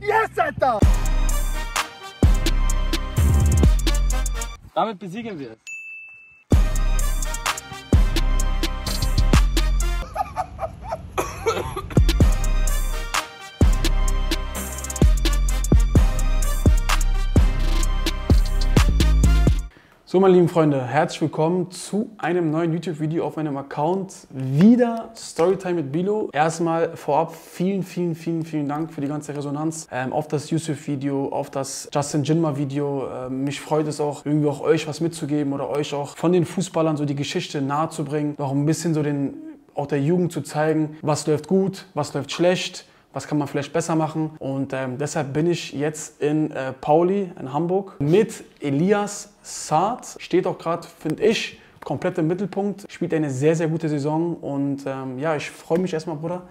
Yes, Alter! Damit besiegen wir es. So, meine lieben Freunde, herzlich willkommen zu einem neuen YouTube-Video auf meinem Account. Wieder Storytime mit Bilo. Erstmal vorab vielen, vielen, vielen, vielen Dank für die ganze Resonanz ähm, auf das Yusuf-Video, auf das Justin Jinma-Video. Ähm, mich freut es auch, irgendwie auch euch was mitzugeben oder euch auch von den Fußballern so die Geschichte nahezubringen. Auch ein bisschen so den, auch der Jugend zu zeigen, was läuft gut, was läuft schlecht was kann man vielleicht besser machen. Und ähm, deshalb bin ich jetzt in äh, Pauli in Hamburg mit Elias Saad. Steht auch gerade, finde ich, komplett im Mittelpunkt. Spielt eine sehr, sehr gute Saison. Und ähm, ja, ich freue mich erstmal, Bruder,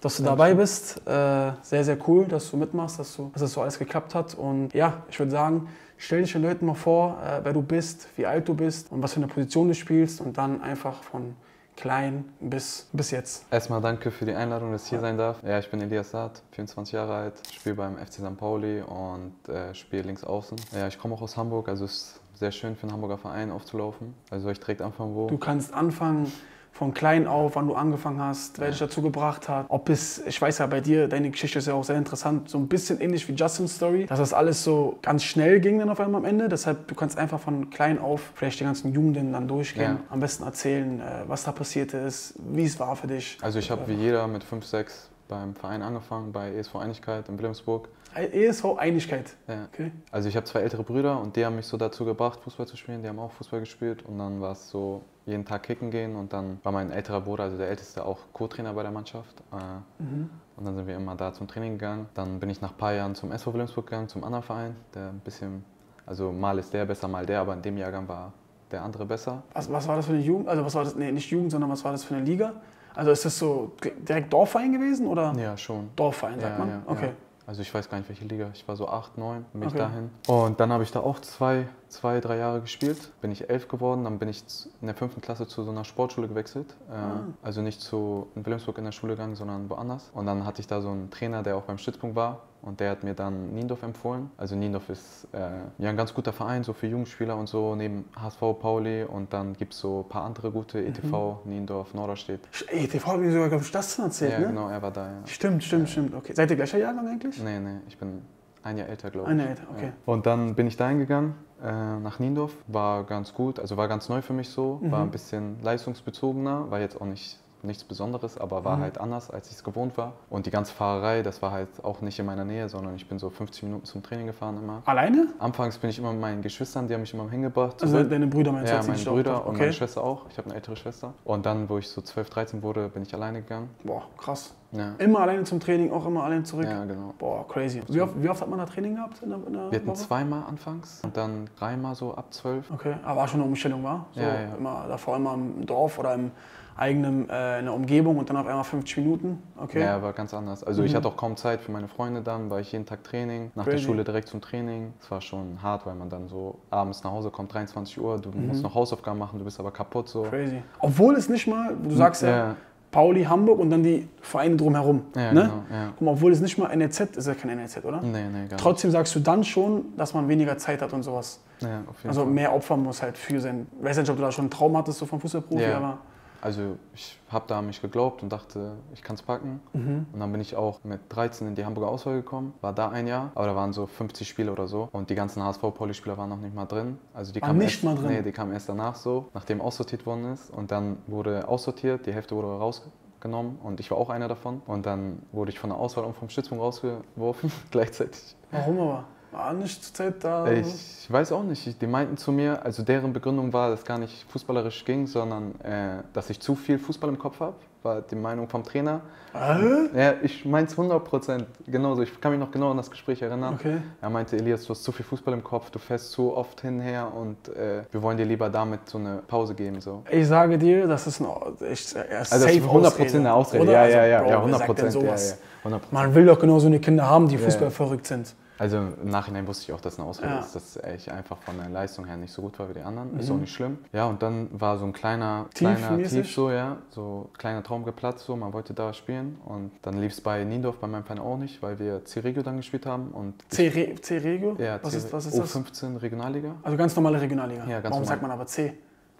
dass du dabei bist. Äh, sehr, sehr cool, dass du mitmachst, dass, du, dass das so alles geklappt hat. Und ja, ich würde sagen, stell dich den Leuten mal vor, äh, wer du bist, wie alt du bist und was für eine Position du spielst. Und dann einfach von klein bis, bis jetzt. Erstmal danke für die Einladung, dass ich hier sein darf. Ja, ich bin Elias Saad, 24 Jahre alt, spiele beim FC St. Pauli und äh, spiele links außen. Ja, ich komme auch aus Hamburg, also es ist sehr schön für einen Hamburger Verein aufzulaufen. Also soll ich direkt anfangen, wo? Du kannst anfangen von klein auf, wann du angefangen hast, wer dich dazu gebracht hat. Ob es, ich weiß ja bei dir, deine Geschichte ist ja auch sehr interessant, so ein bisschen ähnlich wie Justin's Story, dass das alles so ganz schnell ging dann auf einmal am Ende. Deshalb, du kannst einfach von klein auf vielleicht die ganzen Jugenden dann durchgehen, ja. am besten erzählen, äh, was da passiert ist, wie es war für dich. Also ich habe wie jeder mit 5, 6 beim Verein angefangen, bei ESV Einigkeit in Wilhelmsburg. ESV Einigkeit. Ja. Okay. Also ich habe zwei ältere Brüder und die haben mich so dazu gebracht, Fußball zu spielen. Die haben auch Fußball gespielt und dann war es so jeden Tag kicken gehen und dann war mein älterer Bruder, also der älteste, auch Co-Trainer bei der Mannschaft. Äh, mhm. Und dann sind wir immer da zum Training gegangen. Dann bin ich nach ein paar Jahren zum SV Wilhelmsburg gegangen, zum anderen Verein, der ein bisschen, also mal ist der besser, mal der, aber in dem Jahrgang war der andere besser. Was, was war das für eine Jugend? Also was war das? Nee, nicht Jugend, sondern was war das für eine Liga? Also ist das so direkt Dorfverein gewesen oder? Ja, schon. Dorfverein, sagt ja, man? Ja, okay. Ja. Also ich weiß gar nicht, welche Liga. Ich war so 8, 9, bin okay. ich dahin. Und dann habe ich da auch zwei, zwei, drei Jahre gespielt. Bin ich elf geworden, dann bin ich in der fünften Klasse zu so einer Sportschule gewechselt. Ah. Also nicht zu in Wilhelmsburg in der Schule gegangen, sondern woanders. Und dann hatte ich da so einen Trainer, der auch beim Stützpunkt war. Und der hat mir dann Niendorf empfohlen. Also Niendorf ist äh, ja ein ganz guter Verein, so für Jugendspieler und so, neben HSV, Pauli. Und dann gibt es so ein paar andere gute, ETV, mhm. Niendorf, Norderstedt. ETV hat mir sogar, glaube ich, das erzählt, ja, ne? genau, er war da, ja. Stimmt, stimmt, ja. stimmt. Okay. Seid ihr gleicher Jahrgang eigentlich? Nee, nee, ich bin ein Jahr älter, glaube ich. Ein Jahr älter, okay. Ja. Und dann bin ich da hingegangen, äh, nach Niendorf. War ganz gut, also war ganz neu für mich so. Mhm. War ein bisschen leistungsbezogener, war jetzt auch nicht nichts Besonderes, aber war mhm. halt anders, als ich es gewohnt war. Und die ganze Fahrerei, das war halt auch nicht in meiner Nähe, sondern ich bin so 50 Minuten zum Training gefahren immer. Alleine? Anfangs bin ich immer mit meinen Geschwistern, die haben mich immer hingebracht. Also deine Brüder meinst du? Ja, meine Brüder okay. und meine Schwester auch. Ich habe eine ältere Schwester. Und dann, wo ich so 12, 13 wurde, bin ich alleine gegangen. Boah, krass. Ja. Immer alleine zum Training, auch immer alleine zurück. Ja, genau. Boah, crazy. Wie oft, wie oft hat man da Training gehabt in der, in der Wir hatten zweimal anfangs und dann dreimal so ab zwölf. Okay, aber war schon eine Umstellung, war? So ja, ja. Immer, davor immer im Dorf oder im eigenen, äh, in der Umgebung und dann auf einmal 50 Minuten. Okay. Ja, war ganz anders. Also mhm. ich hatte auch kaum Zeit für meine Freunde dann, war ich jeden Tag Training, nach Crazy. der Schule direkt zum Training. Es war schon hart, weil man dann so abends nach Hause kommt, 23 Uhr, du mhm. musst noch Hausaufgaben machen, du bist aber kaputt so. Crazy. Obwohl es nicht mal, du sagst ja, ja Pauli, Hamburg und dann die Vereine drumherum. Ja, ne? genau, ja. Guck mal, obwohl es nicht mal NRZ ist, ist ja kein NRZ, oder? Nee, nee, gar Trotzdem sagst du dann schon, dass man weniger Zeit hat und sowas. Ja, auf jeden also Fall. mehr Opfer muss halt für sein. Ich weiß nicht, ob du da schon einen Traum hattest so vom Fußballprofi, ja. aber. Also ich habe da an mich geglaubt und dachte, ich kann es packen. Mhm. Und dann bin ich auch mit 13 in die Hamburger Auswahl gekommen, war da ein Jahr, aber da waren so 50 Spiele oder so und die ganzen HSV-Poli-Spieler waren noch nicht mal drin. Also die kamen nicht erst, mal drin? Nee, die kamen erst danach so, nachdem aussortiert worden ist und dann wurde aussortiert, die Hälfte wurde rausgenommen und ich war auch einer davon und dann wurde ich von der Auswahl und vom Stützpunkt rausgeworfen gleichzeitig. Warum aber? War nicht zur Zeit da? Ich weiß auch nicht. Die meinten zu mir, also deren Begründung war, dass gar nicht fußballerisch ging, sondern äh, dass ich zu viel Fußball im Kopf habe. War die Meinung vom Trainer. Äh? Ja, ich meins 100 Prozent. Genauso. Ich kann mich noch genau an das Gespräch erinnern. Okay. Er meinte, Elias, du hast zu viel Fußball im Kopf, du fährst zu oft hinher und äh, wir wollen dir lieber damit so eine Pause geben. So. Ich sage dir, das ist ein ich, äh, also das ist 100 Prozent eine Ausrede. Oder? Ja, also, ja, ja, Bro, ja 100 Prozent. Ja, ja. 100%. Man will doch genau so eine Kinder haben, die Fußball verrückt sind. Also im Nachhinein wusste ich auch, dass es eine Ausrede Ja. ist, dass ich einfach von der Leistung her nicht so gut war wie die anderen. Mhm. Ist auch nicht schlimm. Ja, und dann war so ein kleiner, kleiner Tiefmäßig? Tief so, ja, so kleiner Traum geplatzt, so, man wollte da spielen. Und dann lief es bei Niendorf, bei meinem Verein auch nicht, weil wir C-Regio dann gespielt haben. Und C, Re C Regio? ja, was, C- ist, was ist das? U15 Regionalliga. Also ganz normale Regionalliga. Ja, ganz Warum normal. sagt man aber C?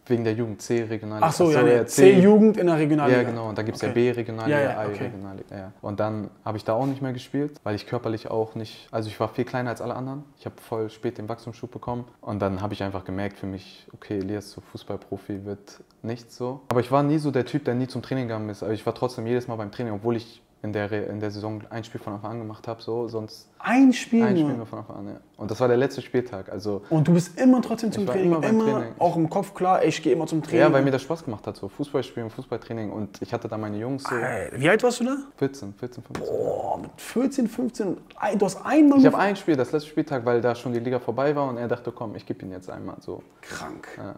Wegen der Jugend C-Regionalliga. Ach so, ja, nee. C-Jugend in der Regionalliga. Ja, genau. Und dann gibt es ja Okay. B-Regionalliga, Ja, ja, okay. A-Regionalliga. Ja. Und dann habe ich da auch nicht mehr gespielt, weil ich körperlich auch nicht, also ich war viel kleiner als alle anderen. Ich habe voll spät den Wachstumsschub bekommen. Und dann habe ich einfach gemerkt für mich, okay, Elias so Fußballprofi wird nichts so. Aber ich war nie so der Typ, der nie zum Training gegangen ist. Aber ich war trotzdem jedes Mal beim Training, obwohl ich in der, in der Saison ein Spiel von Anfang an gemacht habe, so, sonst Ein Spiel ein. Spiel nur von Anfang an, ja. Und das war der letzte Spieltag, also... Und du bist immer trotzdem zum Training, immer immer, Training. auch im Kopf klar, ey, ich gehe immer zum Training. Ja, weil mir das Spaß gemacht hat, so Fußball spielen, Fußballtraining und ich hatte da meine Jungs so Ey, Wie alt warst du da? 14, 14, 15. Boah, mit 14, 15, ein- du hast einmal Ich habe ein Spiel, das letzte Spieltag, weil da schon die Liga vorbei war und er dachte, komm, ich gebe ihn jetzt einmal so. krank. Ja,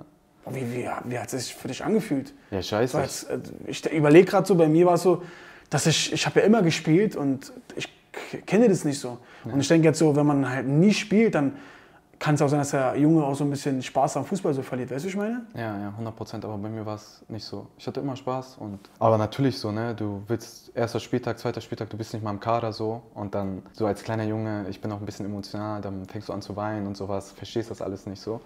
Wie, wie, wie hat es sich für dich angefühlt? ja scheiße. So äh, ich überlege gerade so, bei mir war es so, dass ich, ich habe ja immer gespielt und ich kenne das nicht so. Und ich denke jetzt so, wenn man halt nie spielt, dann kann es auch sein, dass der Junge auch so ein bisschen Spaß am Fußball so verliert. Weißt du, was ich meine? Ja, ja, 100 Prozent, aber bei mir war es nicht so. Ich hatte immer Spaß und. Aber natürlich so, ne? Du willst erster Spieltag, zweiter Spieltag, du bist nicht mal im Kader so und dann so als kleiner Junge, ich bin auch ein bisschen emotional, dann fängst du an zu weinen und sowas, verstehst das alles nicht so.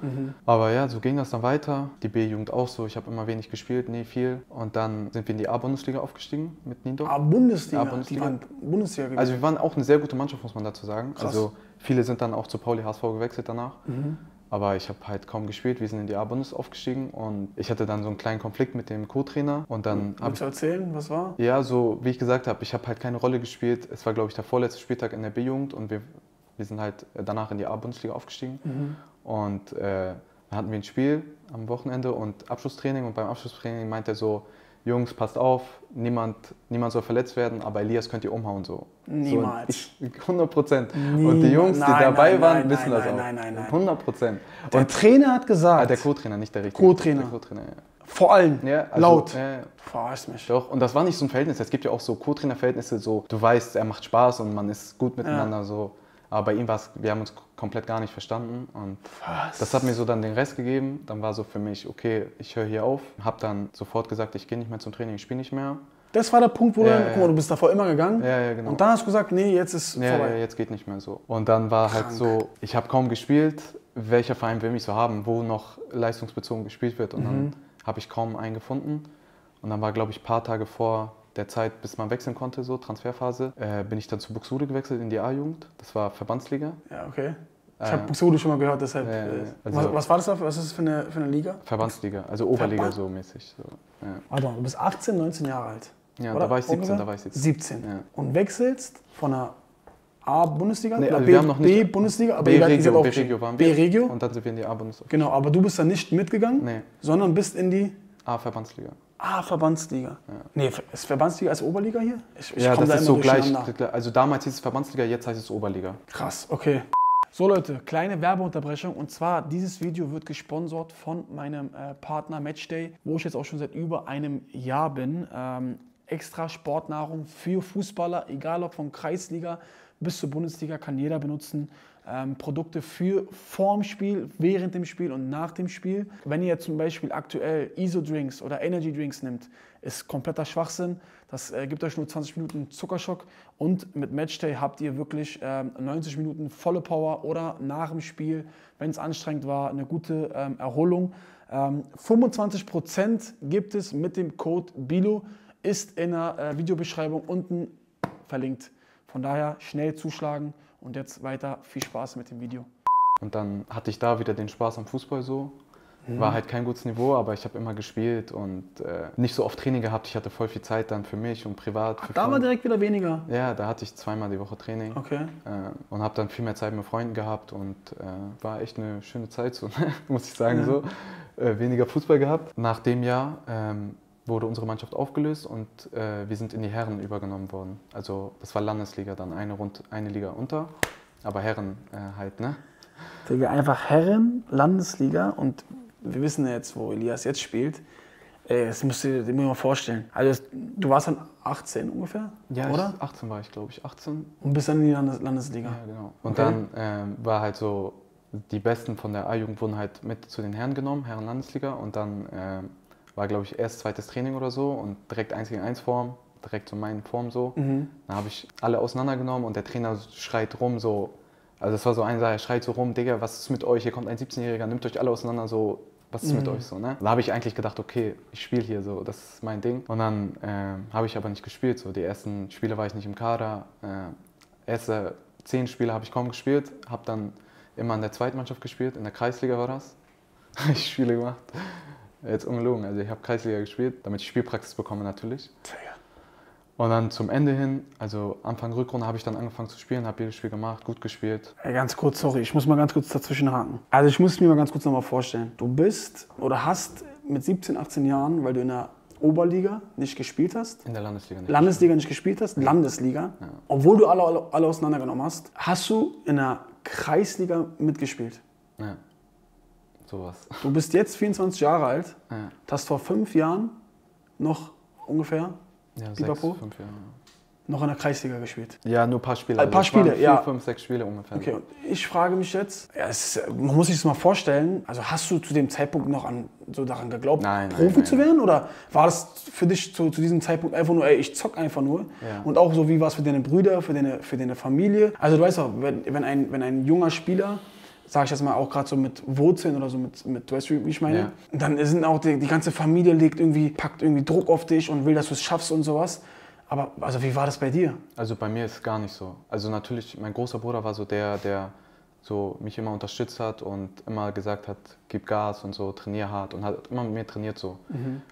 Aber ja, so ging das dann weiter. Die B-Jugend auch so, ich habe immer wenig gespielt, nie viel. Und dann sind wir in die A-Bundesliga aufgestiegen mit Niendorf. Ah, Bundesliga. Ah, Bundesliga. Die waren Bundesliga gewesen. Also wir waren auch eine sehr gute Mannschaft, muss man dazu sagen. Krass. Also viele sind dann auch zu Pauli HSV gewechselt danach. Mhm. Aber ich habe halt kaum gespielt. Wir sind in die A-Bundes aufgestiegen und ich hatte dann so einen kleinen Konflikt mit dem Co-Trainer und dann habe Willst du erzählen, was war? ich, ja, so wie ich gesagt habe, ich habe halt keine Rolle gespielt. Es war, glaube ich, der vorletzte Spieltag in der B-Jugend und wir, wir sind halt danach in die A-Bundesliga aufgestiegen. Mhm. Und äh, dann hatten wir ein Spiel am Wochenende und Abschlusstraining und beim Abschlusstraining meinte er so, Jungs, passt auf, niemand, niemand soll verletzt werden, aber Elias könnt ihr umhauen so. Niemals. So, ich, 100 Prozent. Und die Jungs, die Nein, dabei nein, waren, nein, wissen das auch. nein, nein, nein. 100 Prozent. Der Trainer hat gesagt, Ah, der Co-Trainer, nicht der richtige. Co-Trainer. Co-Trainer, ja. vor allem, ja. also, laut. Ja, ja. Verarsch mich. Doch, und das war nicht so ein Verhältnis. Es gibt ja auch so Co-Trainer-Verhältnisse, so du weißt, er macht Spaß und man ist gut miteinander. So. Aber bei ihm war es, wir haben uns komplett gar nicht verstanden. Und Was? das hat mir so dann den Rest gegeben. Dann war so für mich, okay, ich höre hier auf. Hab dann sofort gesagt, ich gehe nicht mehr zum Training, ich spiele nicht mehr. Das war der Punkt, wo Ja, du, ja, guck mal, du bist davor immer gegangen. Ja, ja, genau. Und dann hast du gesagt, nee, jetzt ist Ja, ja, vorbei. jetzt geht nicht mehr so. Und dann war halt Krank. so, ich habe kaum gespielt. Welcher Verein will mich so haben, wo noch leistungsbezogen gespielt wird? Und Mhm. dann habe ich kaum einen gefunden. Und dann war, glaube ich, ein paar Tage vor der Zeit, bis man wechseln konnte, so Transferphase, äh, bin ich dann zu Buxtehude gewechselt in die A-Jugend. Das war Verbandsliga. Ja, okay. Ich Äh, habe Buxtehude schon mal gehört, deshalb. Ja, äh, also- was, was war das da? Was ist das für eine, für eine Liga? Verbandsliga, also Oberliga Verband- so mäßig. So. Ja, Warte mal, du bist 18, 19 Jahre alt. ja Oder? da war ich 17, Ungefähr? da war ich 17. 17. Ja. Und wechselst von einer A-Bundesliga Nee, oder also B, wir haben noch nicht- B-Bundesliga, aber B-Regio. B-Regio waren wir. B-Regio? Und dann sind wir in die A-Bundesliga. Genau, aber du bist da nicht mitgegangen, Nee, sondern bist in die A-Verbandsliga. A-Verbandsliga. Nee, ist Verbandsliga als Oberliga hier? Ich, ich Ja, das da ist so gleich. Also damals hieß es Verbandsliga, jetzt heißt es Oberliga. Krass, okay. So Leute, kleine Werbeunterbrechung und zwar dieses Video wird gesponsert von meinem äh, Partner Matchday, wo ich jetzt auch schon seit über einem Jahr bin. Ähm, extra Sportnahrung für Fußballer, egal ob von Kreisliga bis zur Bundesliga, kann jeder benutzen. Ähm, Produkte für vorm Spiel, während dem Spiel und nach dem Spiel. Wenn ihr zum Beispiel aktuell ISO-Drinks oder Energy-Drinks nimmt, ist kompletter Schwachsinn. Das äh, gibt euch nur 20 Minuten Zuckerschock und mit Matchday habt ihr wirklich ähm, 90 Minuten volle Power oder nach dem Spiel, wenn es anstrengend war, eine gute ähm, Erholung. Ähm, 25% gibt es mit dem Code BILO, ist in der äh, Videobeschreibung unten verlinkt. Von daher schnell zuschlagen und jetzt weiter viel Spaß mit dem Video. Und dann hatte ich da wieder den Spaß am Fußball so. Mhm. War halt kein gutes Niveau, aber ich habe immer gespielt und äh, nicht so oft Training gehabt. Ich hatte voll viel Zeit dann für mich und privat. für Da war direkt wieder weniger. Ja, da hatte ich zweimal die Woche Training Okay. äh, und habe dann viel mehr Zeit mit Freunden gehabt und äh, war echt eine schöne Zeit, so, muss ich sagen. So. Äh, weniger Fußball gehabt. Nach dem Jahr ähm, wurde unsere Mannschaft aufgelöst und äh, wir sind in die Herren übergenommen worden. Also das war Landesliga dann, eine, Rund, eine Liga unter, aber Herren äh, halt, ne? Digga, einfach Herren, Landesliga und wir wissen ja jetzt, wo Elias jetzt spielt. Ey, das musst du dir mal vorstellen. Also du warst dann 18 ungefähr, Ja, oder? Ich, 18 war ich, glaube ich. 18. Und bist dann in die Landes Landesliga. Ja, genau. Und Okay. dann ähm, war halt so, die Besten von der A-Jugend wurden halt mit zu den Herren genommen, Herren-Landesliga. Und dann ähm, war, glaube ich, erst zweites Training oder so und direkt 1 gegen 1 Form, direkt zu meinen Form so. Mhm. Dann habe ich alle auseinandergenommen und der Trainer schreit rum so, also es war so Sache, er schreit so rum, Digga, was ist mit euch? Hier kommt ein 17-Jähriger, nimmt euch alle auseinander, so, was ist mit euch so, ne? Da habe ich eigentlich gedacht, okay, ich spiele hier so, das ist mein Ding. Und dann ähm, habe ich aber nicht gespielt, so, die ersten Spiele war ich nicht im Kader, äh, erste zehn Spiele habe ich kaum gespielt, habe dann immer in der zweiten Mannschaft gespielt, in der Kreisliga war das. Habe ich Spiele gemacht. Jetzt ungelogen, also ich habe Kreisliga gespielt, damit ich Spielpraxis bekomme natürlich. Und dann zum Ende hin, also Anfang Rückrunde, habe ich dann angefangen zu spielen, habe jedes Spiel gemacht, gut gespielt. Ey, ganz kurz, sorry, ich muss mal ganz kurz dazwischen haken. Also ich muss mir mal ganz kurz nochmal vorstellen. Du bist oder hast mit 17, 18 Jahren, weil du in der Oberliga nicht gespielt hast, In der Landesliga nicht. Landesliga nicht gespielt hast, Landesliga, obwohl du alle, alle, alle auseinandergenommen hast, hast du in der Kreisliga mitgespielt. Ja. Sowas. Du bist jetzt 24 Jahre alt, Ja, hast vor fünf Jahren noch ungefähr ja sechs, Pipapo? fünf Jahre. noch in der Kreisliga gespielt. Ja, nur ein paar Spiele. Ein paar es waren Spiele, vier, ja. fünf, sechs Spiele ungefähr. Okay, und ich frage mich jetzt, ja, es man muss sich das mal vorstellen, also hast du zu dem Zeitpunkt noch an, so daran geglaubt, Nein, nein, Profi nein, zu werden? Oder war das für dich zu, zu diesem Zeitpunkt einfach nur, ey, ich zock einfach nur? Ja. Und auch so, wie war es für deine Brüder, für deine, für deine Familie? Also du weißt auch, wenn, wenn, ein, wenn ein junger Spieler, sage ich jetzt mal auch gerade so mit Wurzeln oder so mit, mit du weißt, wie ich meine, Ja. dann sind auch die, die ganze Familie legt irgendwie, packt irgendwie Druck auf dich und will, dass du es schaffst und sowas. Aber also wie war das bei dir? Also bei mir ist es gar nicht so. Also natürlich, mein großer Bruder war so der, der so mich immer unterstützt hat und immer gesagt hat, gib Gas und so, trainier hart und hat immer mit mir trainiert so.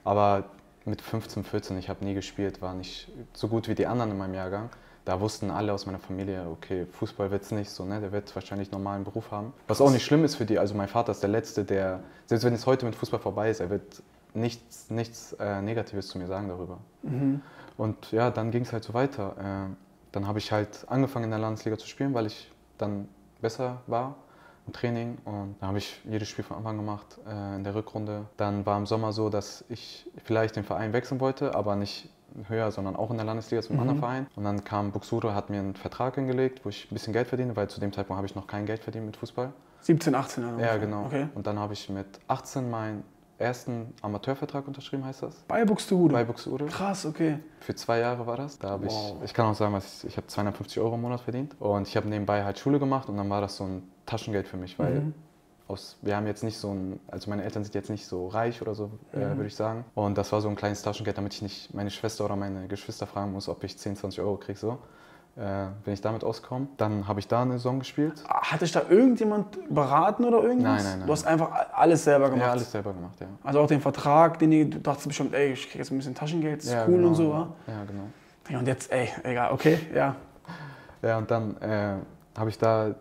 Aber mit 15, 14, ich habe nie gespielt, war nicht so gut wie die anderen in meinem Jahrgang. Da wussten alle aus meiner Familie, okay, Fußball wird es nicht so, ne? der wird wahrscheinlich einen normalen Beruf haben. Was auch nicht schlimm ist für die, also mein Vater ist der Letzte, der, selbst wenn es heute mit Fußball vorbei ist, er wird nichts, nichts äh, Negatives zu mir sagen darüber. Und ja, dann ging es halt so weiter. Äh, dann habe ich halt angefangen in der Landesliga zu spielen, weil ich dann besser war im Training. Und dann habe ich jedes Spiel von Anfang gemacht äh, in der Rückrunde. Dann war im Sommer so, dass ich vielleicht den Verein wechseln wollte, aber nicht höher, sondern auch in der Landesliga zum anderen Verein. Und dann kam Buxure, hat mir einen Vertrag hingelegt, wo ich ein bisschen Geld verdiene, weil zu dem Zeitpunkt habe ich noch kein Geld verdient mit Fußball. 17, 18 Jahre. Ja, genau. Okay. Und dann habe ich mit 18 meinen ersten Amateurvertrag unterschrieben, heißt das. Bei Buxtehude. Bei Buxure. Krass, okay. Für zwei Jahre war das. Da habe Wow. ich, ich kann auch sagen, was ich, ich habe 250 Euro im Monat verdient. Und ich habe nebenbei halt Schule gemacht und dann war das so ein Taschengeld für mich, weil Mhm. Aus, wir haben jetzt nicht so ein, also meine Eltern sind jetzt nicht so reich oder so, Mhm. äh, würde ich sagen. Und das war so ein kleines Taschengeld, damit ich nicht meine Schwester oder meine Geschwister fragen muss, ob ich 10, 20 Euro kriege, so. Äh, wenn ich damit auskomme. Dann habe ich da eine Saison gespielt. Hat dich da irgendjemand beraten oder irgendwas? Nein, nein, nein. Du hast einfach alles selber gemacht. Ja, alles selber gemacht, ja. Also auch den Vertrag, den du dachtest bestimmt, ey, ich krieg jetzt ein bisschen Taschengeld, ist ja, cool genau, und so, ja. wa? Ja, genau. Ja, und jetzt, ey, egal, okay, ja. Ja, und dann äh, habe ich da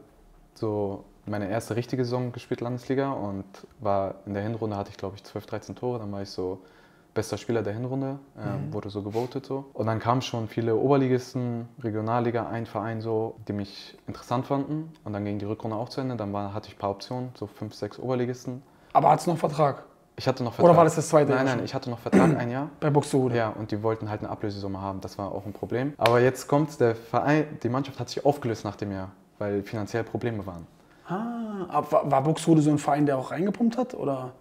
so meine erste richtige Saison gespielt, Landesliga, und war in der Hinrunde hatte ich, glaube ich, 12, 13 Tore. Dann war ich so bester Spieler der Hinrunde, äh, wurde so gewotet so. Und dann kamen schon viele Oberligisten, Regionalliga, ein Verein so, die mich interessant fanden. Und dann ging die Rückrunde auch zu Ende. Dann war, hatte ich ein paar Optionen, so fünf, sechs Oberligisten. Aber hat's noch Vertrag? Ich hatte noch Vertrag. Oder war das das zweite Nein, nein, schon? ich hatte noch Vertrag ein Jahr. Bei Buxtehude? Ja, und die wollten halt eine Ablösesumme haben. Das war auch ein Problem. Aber jetzt kommt der Verein, die Mannschaft hat sich aufgelöst nach dem Jahr, weil finanziell Probleme waren. Ah, aber war, Buxtehude so ein Verein, der auch reingepumpt hat? Oder?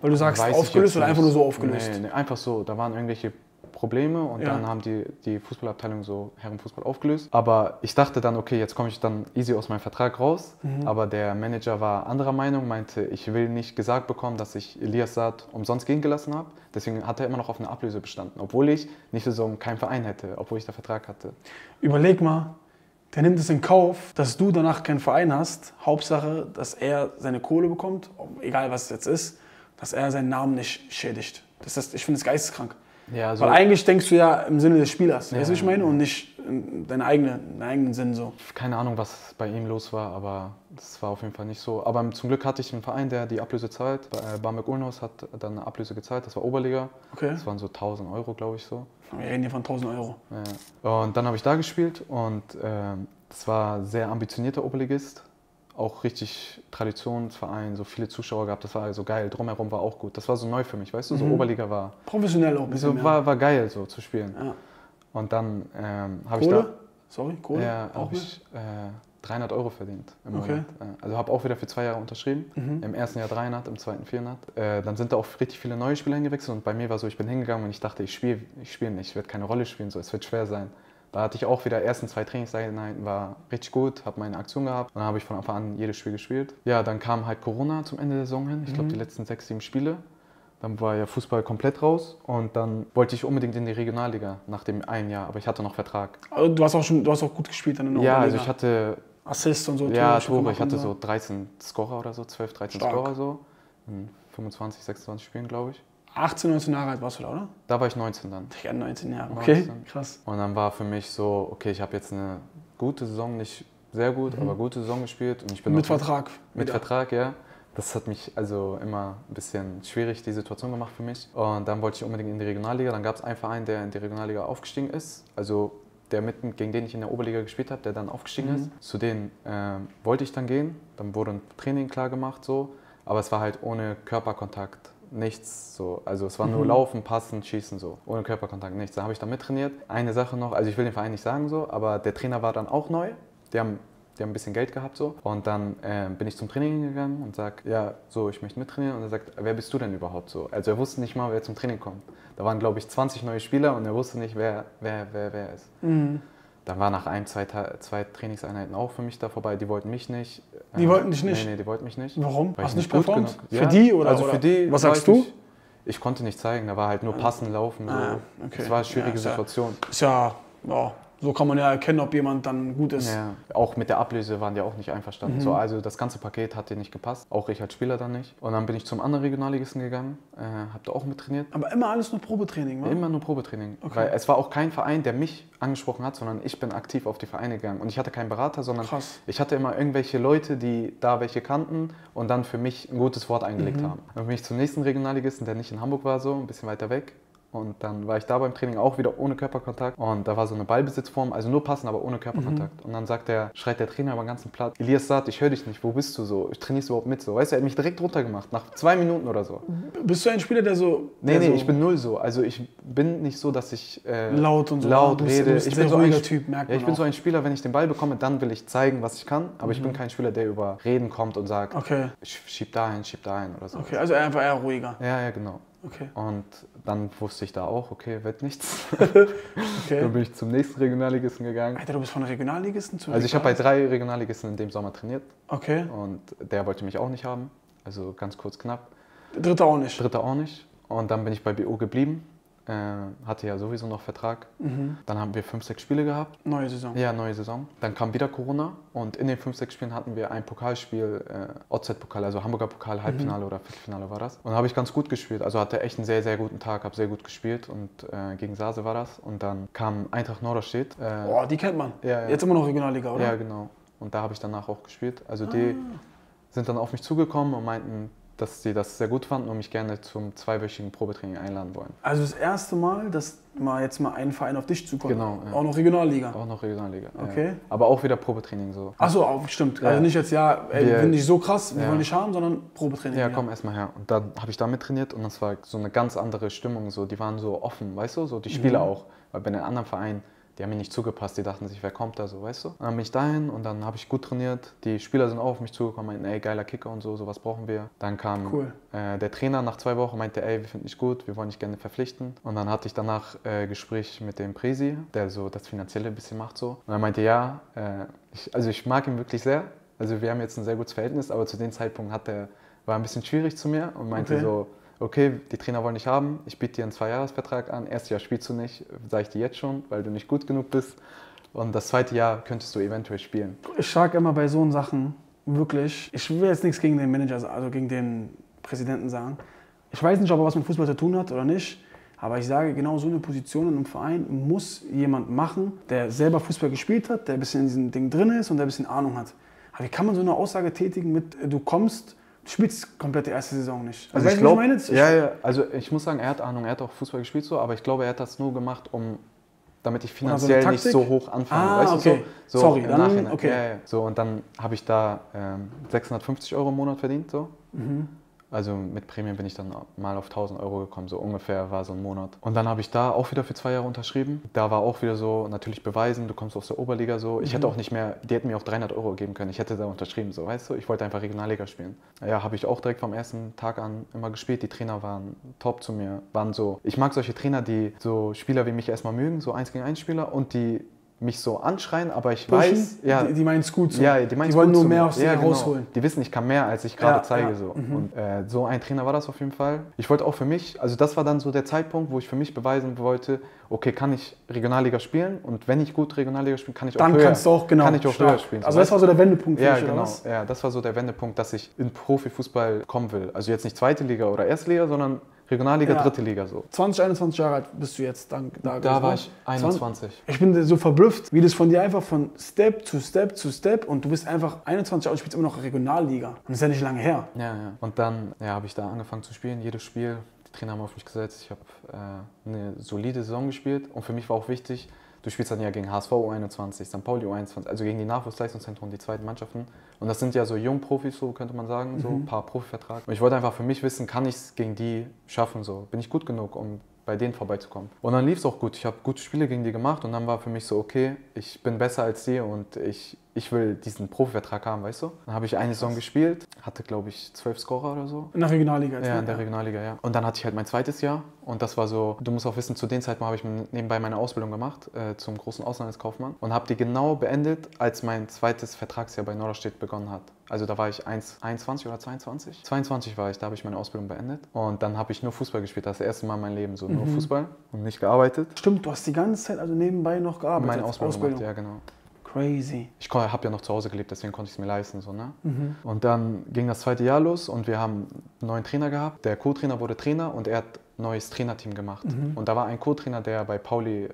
Weil du sagst, Weiß aufgelöst oder einfach nur so aufgelöst? Nee, nee, einfach so. Da waren irgendwelche Probleme und Ja. dann haben die, die Fußballabteilung so Herrenfußball aufgelöst. Aber ich dachte dann, okay, jetzt komme ich dann easy aus meinem Vertrag raus. Mhm. Aber der Manager war anderer Meinung, meinte, ich will nicht gesagt bekommen, dass ich Elias Saad umsonst gehen gelassen habe. Deswegen hat er immer noch auf eine Ablöse bestanden, obwohl ich nicht so keinen Verein hätte, obwohl ich da Vertrag hatte. Überleg mal, der nimmt es in Kauf, dass du danach keinen Verein hast. Hauptsache, dass er seine Kohle bekommt, egal was es jetzt ist, dass er seinen Namen nicht schädigt. Das ist, ich finde es geisteskrank. Ja, so Weil eigentlich denkst du ja im Sinne des Spielers, weißt du, Ja. ich meine? Und nicht in deinen eigenen, deinen eigenen Sinn so. keine Ahnung, was bei ihm los war, aber das war auf jeden Fall nicht so. Aber zum Glück hatte ich einen Verein, der die Ablöse zahlt. Barmbek Ulnos hat dann eine Ablöse gezahlt, das war Oberliga. Okay. Das waren so 1000 Euro, glaube ich so. Wir reden hier von 1000 Euro. Ja. Und dann habe ich da gespielt und ähm, das war ein sehr ambitionierter Oberligist. auch richtig Traditionsverein, so viele Zuschauer gehabt, das war so geil. Drumherum war auch gut. Das war so neu für mich, weißt du, so Oberliga war. Professionell auch ein bisschen So war, war geil, so zu spielen. Ja. Und dann ähm, habe ich da Sorry, Kohle? ja, auch hab mit? ich, äh, 300 Euro verdient im Okay. Monat. Äh, Also habe auch wieder für zwei Jahre unterschrieben. Mhm. Im ersten Jahr 300, im zweiten 400. Äh, dann sind da auch richtig viele neue Spieler hingewechselt und bei mir war so, ich bin hingegangen und ich dachte, ich spiele ich spiel nicht, ich werde keine Rolle spielen, so, es wird schwer sein. Da hatte ich auch wieder ersten zwei Trainingseinheiten, war richtig gut, habe meine Aktion gehabt und dann habe ich von Anfang an jedes Spiel gespielt. Ja, dann kam halt Corona zum Ende der Saison hin, ich Mhm. glaube die letzten sechs, sieben Spiele. Dann war ja Fußball komplett raus und dann wollte ich unbedingt in die Regionalliga nach dem einen Jahr, aber ich hatte noch Vertrag. Also du hast auch schon, du hast auch gut gespielt dann in der Ja, also ich hatte Assist und so. ja, Tore. Ich hatte so 13 Scorer oder so, 12, 13 Stark. Scorer so. In 25, 26 Spielen, glaube ich. 18, 19 Jahre alt warst du da, oder? Da war ich 19 dann. Ich hatte 19 Jahre. Okay, 19. krass. Und dann war für mich so, okay, ich habe jetzt eine gute Saison, nicht sehr gut, aber gute Saison gespielt. Und ich bin Mhm. Mit Vertrag. Mit wieder. Vertrag, ja. Das hat mich also immer ein bisschen schwierig, die Situation gemacht für mich. Und dann wollte ich unbedingt in die Regionalliga. Dann gab es einen Verein, der in die Regionalliga aufgestiegen ist. Also der mitten, gegen den ich in der Oberliga gespielt habe, der dann aufgestiegen Mhm. ist. Zu denen ähm, wollte ich dann gehen. Dann wurde ein Training klar gemacht so. Aber es war halt ohne Körperkontakt. Nichts so. Also es war nur Mhm. Laufen, Passen, Schießen so. Ohne Körperkontakt, nichts. Da habe ich dann mittrainiert. Eine Sache noch, also ich will den Verein nicht sagen so, aber der Trainer war dann auch neu. Die haben die haben ein bisschen Geld gehabt so. Und dann ähm, bin ich zum Training gegangen und sag, ja, so, ich möchte mittrainieren. Und er sagt, wer bist du denn überhaupt so? Also er wusste nicht mal, wer zum Training kommt. Da waren, glaube ich, 20 neue Spieler und er wusste nicht, wer, wer, wer, wer ist. Mhm. Dann war nach ein, zwei, zwei Trainingseinheiten auch für mich da vorbei. Die wollten mich nicht. Die Ähm, wollten dich nicht? Nee, nee, die wollten mich nicht. Warum? Weil Hast ich du nicht gut performt? Für Ja, die oder? Also oder? für die. Was sagst du? Nicht, ich konnte nicht zeigen, da war halt nur passen, laufen. So. Ah, okay. Das war eine schwierige Ja, Situation. Ist ja, ja, so kann man ja erkennen, ob jemand dann gut ist. Ja, auch mit der Ablöse waren die auch nicht Mhm. einverstanden. So, also das ganze Paket hat dir nicht gepasst, auch ich als Spieler dann nicht. Und dann bin ich zum anderen Regionalligisten gegangen, äh, habe da auch mit trainiert. Aber immer alles nur Probetraining, wa? Immer nur Probetraining. Okay. Weil es war auch kein Verein, der mich angesprochen hat, sondern ich bin aktiv auf die Vereine gegangen. Und ich hatte keinen Berater, sondern Krass. ich hatte immer irgendwelche Leute, die da welche kannten und dann für mich ein gutes Wort eingelegt Mhm. haben. Dann bin ich zum nächsten Regionalligisten, der nicht in Hamburg war, so ein bisschen weiter weg. Und dann war ich da beim Training auch wieder ohne Körperkontakt. Und da war so eine Ballbesitzform, also nur passen, aber ohne Körperkontakt. Mhm. Und dann sagt der, schreit der Trainer über den ganzen Platz, Elias Saad, ich höre dich nicht, wo bist du so? Ich trainierst überhaupt mit so? Weißt du, er hat mich direkt runtergemacht, nach zwei Minuten oder so. Bist du ein Spieler, der so. Nee, der nee, so ich bin null so. Also ich bin nicht so, dass ich äh, laut und so. laut bist, rede. Ich bin so ein Typ, merkt Ja, ich bin auch. so ein Spieler, wenn ich den Ball bekomme, dann will ich zeigen, was ich kann. Aber ich Mhm. bin kein Spieler, der über Reden kommt und sagt, Okay, ich schieb dahin, schieb dahin oder so. okay, also einfach eher ruhiger. Ja, ja, genau. Okay, Und dann wusste ich da auch, okay, wird nichts. okay. dann bin ich zum nächsten Regionalligisten gegangen. Alter, du bist von Regionalligisten zu Also ich habe bei drei Regionalligisten in dem Sommer trainiert Okay, und der wollte mich auch nicht haben. Also ganz kurz knapp. dritter auch nicht. Dritter auch nicht. Und dann bin ich bei BO geblieben. Äh, hatte ja sowieso noch Vertrag. Mhm. Dann haben wir fünf, sechs Spiele gehabt. Neue Saison. Ja, neue Saison. Dann kam wieder Corona und in den fünf, sechs Spielen hatten wir ein Pokalspiel, äh, OZ-Pokal, also Hamburger Pokal, Halbfinale oder Viertelfinale war das. Und da habe ich ganz gut gespielt. Also hatte echt einen sehr, sehr guten Tag, habe sehr gut gespielt und äh, gegen Sase war das. Und dann kam Eintracht Norderstedt. Äh, die kennt man. Ja, ja. Jetzt immer noch Regionalliga, oder? ja, genau. Und da habe ich danach auch gespielt. Also die sind dann auf mich zugekommen und meinten, dass sie das sehr gut fanden und mich gerne zum zweiwöchigen Probetraining einladen wollen. Also das erste Mal, dass mal jetzt mal ein Verein auf dich zukommt. Genau, ja. Auch noch Regionalliga. Auch noch Regionalliga. ja. Okay. Aber auch wieder Probetraining so. Achso, stimmt. Ja. Also nicht jetzt, ja, ey, wir dich so krass, wir Ja. wollen dich haben, sondern Probetraining. Ja, komm erstmal her. Und dann habe ich da mit trainiert und das war so eine ganz andere Stimmung. So, die waren so offen, weißt du, so die Spieler Mhm. auch. Weil bei den anderen Vereinen, die haben mir nicht zugepasst, die dachten sich, wer kommt da so, weißt du? Und dann bin ich dahin und dann habe ich gut trainiert. Die Spieler sind auch auf mich zugekommen, meinten, ey, geiler Kicker und so, sowas brauchen wir. Dann kam Cool. äh, der Trainer nach zwei Wochen, meinte, ey, wir finden dich gut, wir wollen dich gerne verpflichten. Und dann hatte ich danach äh, Gespräch mit dem Presi, der so das Finanzielle ein bisschen macht so. Und er meinte, ja, äh, ich, also ich mag ihn wirklich sehr. Also wir haben jetzt ein sehr gutes Verhältnis, aber zu dem Zeitpunkt hat er, war ein bisschen schwierig zu mir und meinte Okay. so, okay, die Trainer wollen dich haben, ich biete dir einen Zweijahresvertrag an, erstes Jahr spielst du nicht, sage ich dir jetzt schon, weil du nicht gut genug bist. Und das zweite Jahr könntest du eventuell spielen. Ich sage immer bei so Sachen wirklich, ich will jetzt nichts gegen den Manager, also gegen den Präsidenten sagen. Ich weiß nicht, ob er was mit Fußball zu tun hat oder nicht, aber ich sage, genau so eine Position in einem Verein muss jemand machen, der selber Fußball gespielt hat, der ein bisschen in diesem Ding drin ist und der ein bisschen Ahnung hat. Aber wie kann man so eine Aussage tätigen mit, du kommst, spielst komplett die erste Saison nicht? Also weißt ich du, glaube, ja, ja, also ich muss sagen, er hat Ahnung, er hat auch Fußball gespielt so, aber ich glaube, er hat das nur gemacht, um damit ich finanziell eine nicht so hoch anfange. Ah, weißt du, okay. so, so Sorry, im dann- Nachhinein. okay. Ja, ja. So, und dann habe ich da ähm, 650 Euro im Monat verdient. So. Mhm. Also mit Prämien bin ich dann mal auf 1000 Euro gekommen, so ungefähr war so ein Monat. Und dann habe ich da auch wieder für zwei Jahre unterschrieben. Da war auch wieder so, natürlich beweisen, du kommst aus der Oberliga so. Ich Mhm. hätte auch nicht mehr, die hätten mir auch 300 Euro geben können. Ich hätte da unterschrieben, so, weißt du. Ich wollte einfach Regionalliga spielen. Ja, habe ich auch direkt vom ersten Tag an immer gespielt. Die Trainer waren top zu mir, waren so. Ich mag solche Trainer, die so Spieler wie mich erstmal mögen, so 1 gegen 1 Spieler und die mich so anschreien, aber ich Pushen, weiß, ja, die, die meinen es gut so. ja, die, meinen's wollen gut nur mehr aus dir ja, genau. rausholen. Die wissen, ich kann mehr, als ich gerade Ja, zeige. ja. So. Mhm. Und äh, so ein Trainer war das auf jeden Fall. Ich wollte auch für mich, also das war dann so der Zeitpunkt, wo ich für mich beweisen wollte, okay, kann ich Regionalliga spielen und wenn ich gut Regionalliga spiele, kann ich Dann auch höher, kannst du auch genau kann ich auch stark. höher spielen. Also das war so der Wendepunkt für ja, oder genau. Ja, das war so der Wendepunkt, dass ich in Profifußball kommen will. Also jetzt nicht zweite Liga oder erste Liga, sondern Regionalliga, Ja. dritte Liga so. 20, 21 Jahre alt bist du jetzt dann da. Da war ne? ich 21. Ich bin so verblüfft, wie das von dir einfach von Step zu Step zu Step und du bist einfach 21 Jahre und spielst immer noch Regionalliga. Und das ist ja nicht lange her. Ja, ja. Und dann ja, habe ich da angefangen zu spielen, jedes Spiel. Die Trainer haben auf mich gesetzt. Ich habe äh, eine solide Saison gespielt. Und für mich war auch wichtig, du spielst dann ja gegen HSV U21, St. Pauli U21, also gegen die Nachwuchsleistungszentren, die zweiten Mannschaften. Und das sind ja so Jungprofis, so könnte man sagen, so ein paar Profivertrag. Und ich wollte einfach für mich wissen, kann ich es gegen die schaffen? So? Bin ich gut genug, um bei denen vorbeizukommen? Und dann lief es auch gut. Ich habe gute Spiele gegen die gemacht und dann war für mich so, okay, ich bin besser als die und ich, ich will diesen Profivertrag haben, weißt du? Dann habe ich eine Saison gespielt, hatte glaube ich zwölf Scorer oder so. In der Regionalliga. Ja, ne? in der Regionalliga, ja. Und dann hatte ich halt mein zweites Jahr und das war so, du musst auch wissen, zu den Zeiten habe ich nebenbei meine Ausbildung gemacht äh, zum großen Auslandskaufmann und habe die genau beendet, als mein zweites Vertragsjahr bei Norderstedt begonnen hat. Also da war ich 1, 21 oder 22? 22 war ich, da habe ich meine Ausbildung beendet und dann habe ich nur Fußball gespielt, das erste Mal in meinem Leben, so nur Fußball und nicht gearbeitet. Stimmt, du hast die ganze Zeit also nebenbei noch gearbeitet. Meine Ausbildung, gemacht, ja genau. Crazy. Ich habe ja noch zu Hause gelebt, deswegen konnte ich es mir leisten. So, ne? Und dann ging das zweite Jahr los und wir haben einen neuen Trainer gehabt. Der Co-Trainer wurde Trainer und er hat ein neues Trainerteam gemacht. Und da war ein Co-Trainer, der bei Pauli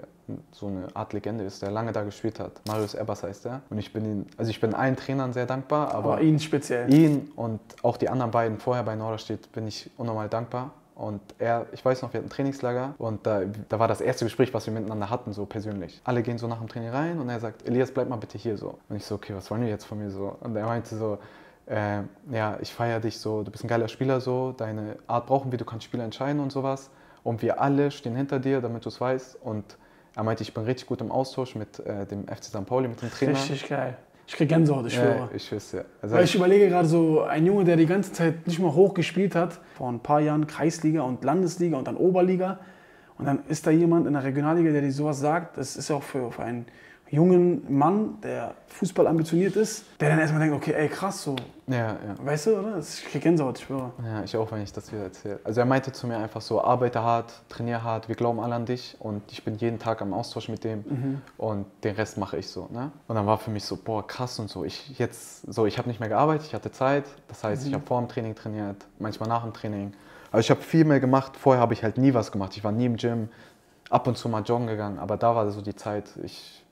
so eine Art Legende ist, der lange da gespielt hat. Marius Ebbers heißt er. Und ich bin ihn, also ich bin allen Trainern sehr dankbar, aber, Aber ihn speziell. ihn und auch die anderen beiden vorher bei Norderstedt bin ich unnormal dankbar. Und er, ich weiß noch, wir hatten ein Trainingslager und da, da war das erste Gespräch, was wir miteinander hatten, so persönlich. Alle gehen so nach dem Training rein und er sagt, Elias, bleib mal bitte hier so. Und ich so, okay, was wollen die jetzt von mir so? Und er meinte so, äh, ja, ich feiere dich so, du bist ein geiler Spieler so, deine Art brauchen wir, du kannst Spieler entscheiden und sowas. Und wir alle stehen hinter dir, damit du es weißt. Und er meinte, ich bin richtig gut im Austausch mit äh, dem FC St. Pauli, mit dem Trainer. Richtig geil. Ich krieg Gänsehaut, ich Ja, schwöre. ich schwör's ja. Also Weil ich überlege gerade so, ein Junge, der die ganze Zeit nicht mal hoch gespielt hat, vor ein paar Jahren Kreisliga und Landesliga und dann Oberliga. Und dann ist da jemand in der Regionalliga, der dir sowas sagt. Das ist ja auch für, für einen jungen Mann, der Fußball ambitioniert ist, der dann erstmal denkt, okay, ey, krass, so, ja, ja. weißt du, oder? Ich krieg Gänsehaut, ich schwöre. Ja, ich auch, wenn ich das wieder erzähle. Also er meinte zu mir einfach so, arbeite hart, trainiere hart, wir glauben alle an dich und ich bin jeden Tag am Austausch mit dem und den Rest mache ich so. Ne? Und dann war für mich so, boah, krass und so. Ich jetzt, so, ich habe nicht mehr gearbeitet, ich hatte Zeit. Das heißt, ich habe vor dem Training trainiert, manchmal nach dem Training. Also ich habe viel mehr gemacht. Vorher habe ich halt nie was gemacht. Ich war nie im Gym, ab und zu mal joggen gegangen, aber da war so die Zeit, ich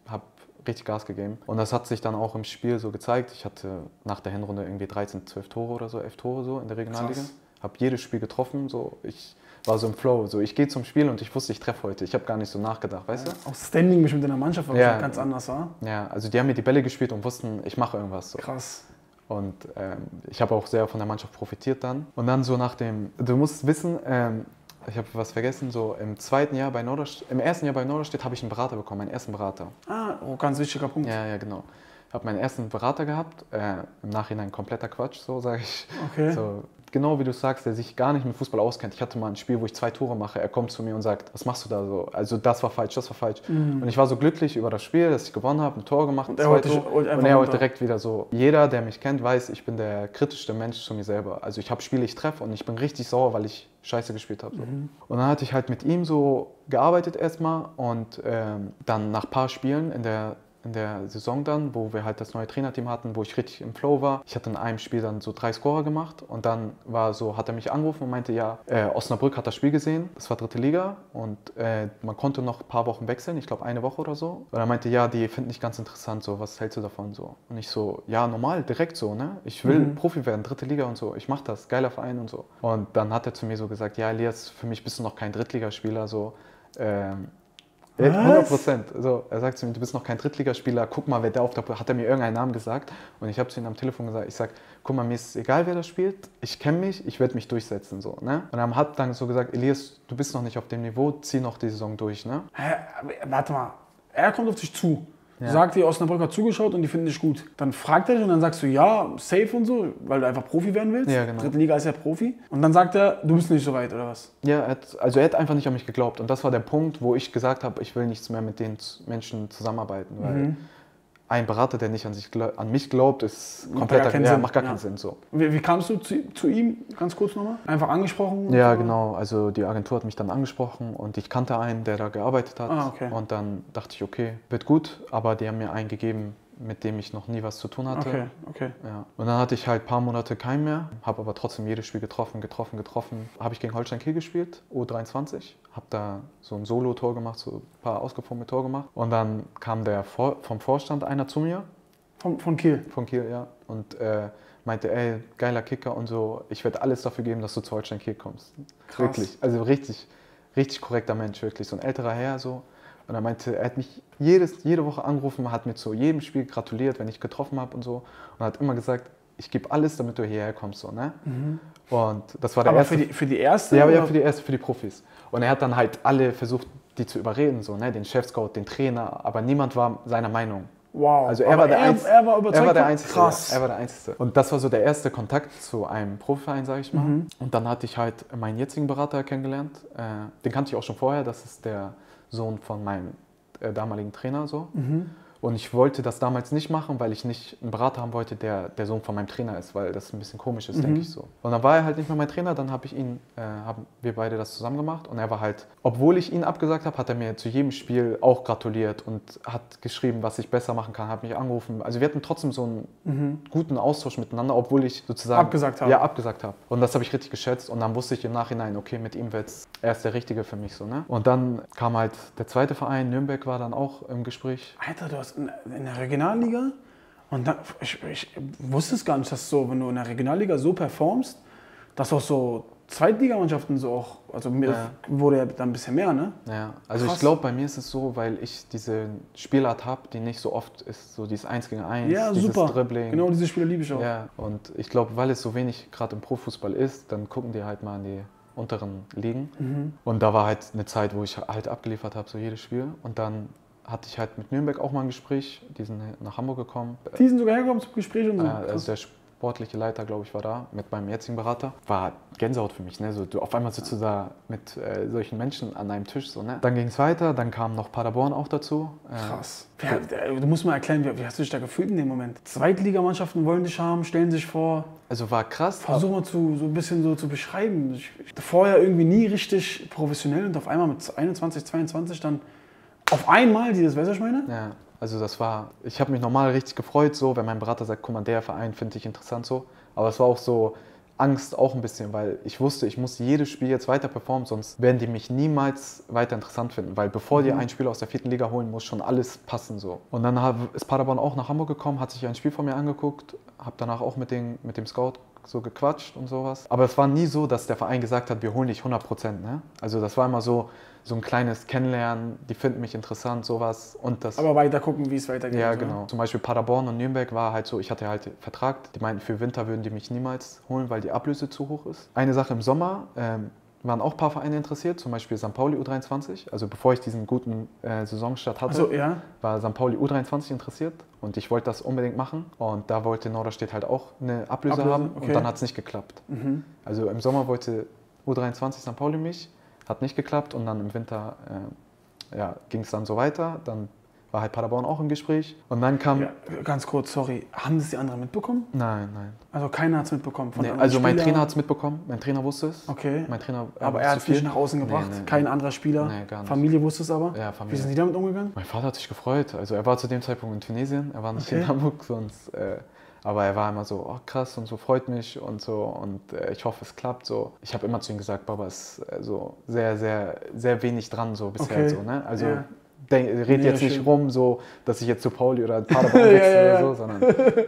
richtig Gas gegeben. Und das hat sich dann auch im Spiel so gezeigt. Ich hatte nach der Hinrunde irgendwie 13, 12 Tore oder so, 11 Tore so in der Regionalliga. Krass. Habe jedes Spiel getroffen. So. Ich war so im Flow. So. Ich gehe zum Spiel und ich wusste, ich treffe heute. Ich habe gar nicht so nachgedacht, weißt du? Auch Standing bestimmt in der Mannschaft war Ja. ganz anders, war? Ja, also die haben mir die Bälle gespielt und wussten, ich mache irgendwas. So. Krass. Und ähm, ich habe auch sehr von der Mannschaft profitiert dann. Und dann so nach dem, du musst wissen, ähm, ich habe was vergessen, so im zweiten Jahr bei Norderstedt, im ersten Jahr bei Norderstedt habe ich einen Berater bekommen, meinen ersten Berater. Ah, oh, ganz wichtiger Punkt. Ja, ja, genau. Habe meinen ersten Berater gehabt, äh, im Nachhinein kompletter Quatsch, so sage ich. Okay. So, genau wie du sagst, der sich gar nicht mit Fußball auskennt. Ich hatte mal ein Spiel, wo ich zwei Tore mache. Er kommt zu mir und sagt, was machst du da so? Also das war falsch, das war falsch. Und ich war so glücklich über das Spiel, dass ich gewonnen habe, ein Tor gemacht, Und er zwei Tore. und er runter. direkt wieder so. Jeder, der mich kennt, weiß, ich bin der kritischste Mensch zu mir selber. Also ich habe Spiele, ich treffe und ich bin richtig sauer, weil ich scheiße gespielt habe. So. Und dann hatte ich halt mit ihm so gearbeitet erstmal und ähm, dann nach ein paar Spielen in der in der Saison dann, wo wir halt das neue Trainerteam hatten, wo ich richtig im Flow war. Ich hatte in einem Spiel dann so drei Scorer gemacht und dann war so, hat er mich angerufen und meinte, ja, äh, Osnabrück hat das Spiel gesehen, das war dritte Liga und äh, man konnte noch ein paar Wochen wechseln, ich glaube eine Woche oder so. Und er meinte, ja, die finden dich ganz interessant, so, was hältst du davon so? Und ich so, ja, normal, direkt so, ne? Ich will Profi werden, dritte Liga und so, ich mach das, geiler Verein und so. Und dann hat er zu mir so gesagt, ja, Elias, für mich bist du noch kein Drittligaspieler, so, ähm, Was? 100 Prozent. Also, er sagt zu mir, du bist noch kein Drittligaspieler, guck mal, wer da auf der Hat er mir irgendeinen Namen gesagt und ich habe zu ihm am Telefon gesagt, ich sag, guck mal, mir ist egal, wer das spielt, ich kenne mich, ich werde mich durchsetzen. So, ne? Und er hat dann so gesagt, Elias, du bist noch nicht auf dem Niveau, zieh noch die Saison durch. Ne? Hä, warte mal, er kommt auf dich zu. Ja. Sagt dir, Osnabrück hat zugeschaut und die finden dich gut. Dann fragt er dich und dann sagst du ja, safe und so, weil du einfach Profi werden willst. Ja, genau. Dritte Liga ist ja Profi. Und dann sagt er, du bist nicht so weit, oder was? Ja, er hat, also er hat einfach nicht an mich geglaubt. Und das war der Punkt, wo ich gesagt habe, ich will nichts mehr mit den Menschen zusammenarbeiten. Weil Mhm. Ein Berater, der nicht an, sich, an mich glaubt, ist komplett gar ja, macht gar Ja. keinen Sinn. So. Wie, wie kamst du zu, zu ihm, ganz kurz nochmal? Einfach angesprochen? Ja, so? genau. Also die Agentur hat mich dann angesprochen und ich kannte einen, der da gearbeitet hat. Ah, okay. Und dann dachte ich, okay, wird gut, aber die haben mir einen gegeben, mit dem ich noch nie was zu tun hatte. Okay, okay. Ja. Und dann hatte ich halt ein paar Monate keinen mehr, habe aber trotzdem jedes Spiel getroffen, getroffen, getroffen. Habe ich gegen Holstein Kiel gespielt, U23, habe da so ein Solo-Tor gemacht, so ein paar ausgeformte Tor gemacht. Und dann kam der Vor vom Vorstand einer zu mir, Von, von Kiel. von Kiel, ja, und äh, meinte, ey, geiler Kicker und so, ich werde alles dafür geben, dass du zu Holstein Kiel kommst. Krass. Wirklich, also richtig, richtig korrekter Mensch, wirklich, so ein älterer Herr so. Und er meinte, er hat mich jedes, jede Woche angerufen, hat mir zu jedem Spiel gratuliert, wenn ich getroffen habe und so. Und hat immer gesagt, ich gebe alles, damit du hierher kommst. So, ne? Und das war der Aber erste. für die, für die erste? ja, ja, für die erste, für die Profis. Und er hat dann halt alle versucht, die zu überreden, so, ne? den Chefscout, den Trainer, aber niemand war seiner Meinung. Wow. Also er Aber war der er, Einzige. er war überzeugt. Er war der Einzige. Krass. Ja, er war der Einzige. Und das war so der erste Kontakt zu einem Profiverein, sage ich mal. Mhm. Und dann hatte ich halt meinen jetzigen Berater kennengelernt. Äh, den kannte ich auch schon vorher. Das ist der Sohn von meinem äh, damaligen Trainer so. Mhm. Und ich wollte das damals nicht machen, weil ich nicht einen Berater haben wollte, der der Sohn von meinem Trainer ist, weil das ein bisschen komisch ist, Mhm. denke ich so. Und dann war er halt nicht mehr mein Trainer, dann habe ich ihn, äh, haben wir beide das zusammen gemacht und er war halt, obwohl ich ihn abgesagt habe, hat er mir zu jedem Spiel auch gratuliert und hat geschrieben, was ich besser machen kann, hat mich angerufen. Also wir hatten trotzdem so einen guten Austausch miteinander, obwohl ich sozusagen Mhm. Abgesagt habe. Ja, abgesagt habe. Und das habe ich richtig geschätzt und dann wusste ich im Nachhinein, okay, mit ihm wird's, er ist der Richtige für mich so, ne? Und dann kam halt der zweite Verein, Nürnberg war dann auch im Gespräch. Alter, du hast in, in der Regionalliga und dann, ich, ich wusste es gar nicht, dass so, wenn du in der Regionalliga so performst, dass auch so Zweitligamannschaften so auch, also mir Ja. wurde ja dann ein bisschen mehr, ne? Ja, also Krass. ich glaube, bei mir ist es so, weil ich diese Spielart habe, die nicht so oft ist, so dieses 1 gegen 1, Ja, dieses super. Dribbling. Genau diese Spiele liebe ich auch. Ja, und ich glaube, weil es so wenig gerade im Profußball ist, dann gucken die halt mal in die unteren Ligen. Mhm. Und da war halt eine Zeit, wo ich halt abgeliefert habe, so jedes Spiel. Und dann hatte ich halt mit Nürnberg auch mal ein Gespräch, die sind nach Hamburg gekommen. Die sind sogar hergekommen zum Gespräch und so. Äh, also der sportliche Leiter, glaube ich, war da mit meinem jetzigen Berater. War Gänsehaut für mich. Ne? So, du, auf einmal sitzt du da mit äh, solchen Menschen an einem Tisch. So, ne? Dann ging es weiter, dann kam noch Paderborn auch dazu. Äh, Krass. Ja, du musst mal erklären, wie, wie hast du dich da gefühlt in dem Moment? Zweitligamannschaften wollen dich haben, stellen sich vor. Also war krass. Versuch mal zu, so ein bisschen so zu beschreiben. Ich, ich, vorher irgendwie nie richtig professionell und auf einmal mit 21, 22 dann auf einmal dieses, meine? Ja, also das war, ich habe mich normal richtig gefreut, so, wenn mein Berater sagt, guck mal, der Verein finde ich interessant so. Aber es war auch so Angst auch ein bisschen, weil ich wusste, ich muss jedes Spiel jetzt weiter performen, sonst werden die mich niemals weiter interessant finden. Weil bevor die ein Spiel aus der vierten Liga holen, muss schon alles passen so. Und dann ist Paderborn auch nach Hamburg gekommen, hat sich ein Spiel von mir angeguckt, habe danach auch mit, den, mit dem Scout so gequatscht und sowas. Aber es war nie so, dass der Verein gesagt hat, wir holen dich 100 Prozent. Ne? Also das war immer so, so ein kleines Kennenlernen, die finden mich interessant, sowas. Und das Aber weiter gucken, wie es weitergeht. ja, so. genau. Zum Beispiel Paderborn und Nürnberg war halt so, ich hatte halt Vertrag, die meinten, für Winter würden die mich niemals holen, weil die Ablöse zu hoch ist. Eine Sache im Sommer, ähm, waren auch ein paar Vereine interessiert, zum Beispiel St. Pauli U23. Also bevor ich diesen guten äh, Saisonstart hatte, Also, ja. war St. Pauli U23 interessiert und ich wollte das unbedingt machen. Und da wollte Norderstedt halt auch eine Ablöse, Ablöse, haben okay. und dann hat es nicht geklappt. Mhm. Also im Sommer wollte U23 St. Pauli mich, hat nicht geklappt und dann im Winter äh, ja, ging es dann so weiter. Dann war halt Paderborn auch im Gespräch und dann kam... ja. Ganz kurz, sorry. Haben das die anderen mitbekommen? Nein, nein. Also keiner hat es mitbekommen. Von Nee, anderen also mein? Trainer hat es mitbekommen, mein Trainer wusste es. Okay. Mein Trainer, Aber er hat es viel. nicht nach außen Nee, gebracht. nee, Kein anderer Spieler. Nee, gar nicht. Familie wusste es aber. Ja, Wie Familie. sind die damit umgegangen? Mein Vater hat sich gefreut. Also er war zu dem Zeitpunkt in Tunesien, er war nicht Okay. in Hamburg sonst. Äh, aber er war immer so, oh krass und so freut mich und so und äh, ich hoffe es klappt so. Ich habe immer zu ihm gesagt, Baba ist äh, so sehr, sehr, sehr wenig dran so bisher Okay. so. Ne? Also Ja. Denk, red Mega jetzt nicht schön. rum, so, dass ich jetzt zu Pauli oder Paderborn wechsle ja, ja. oder so, sondern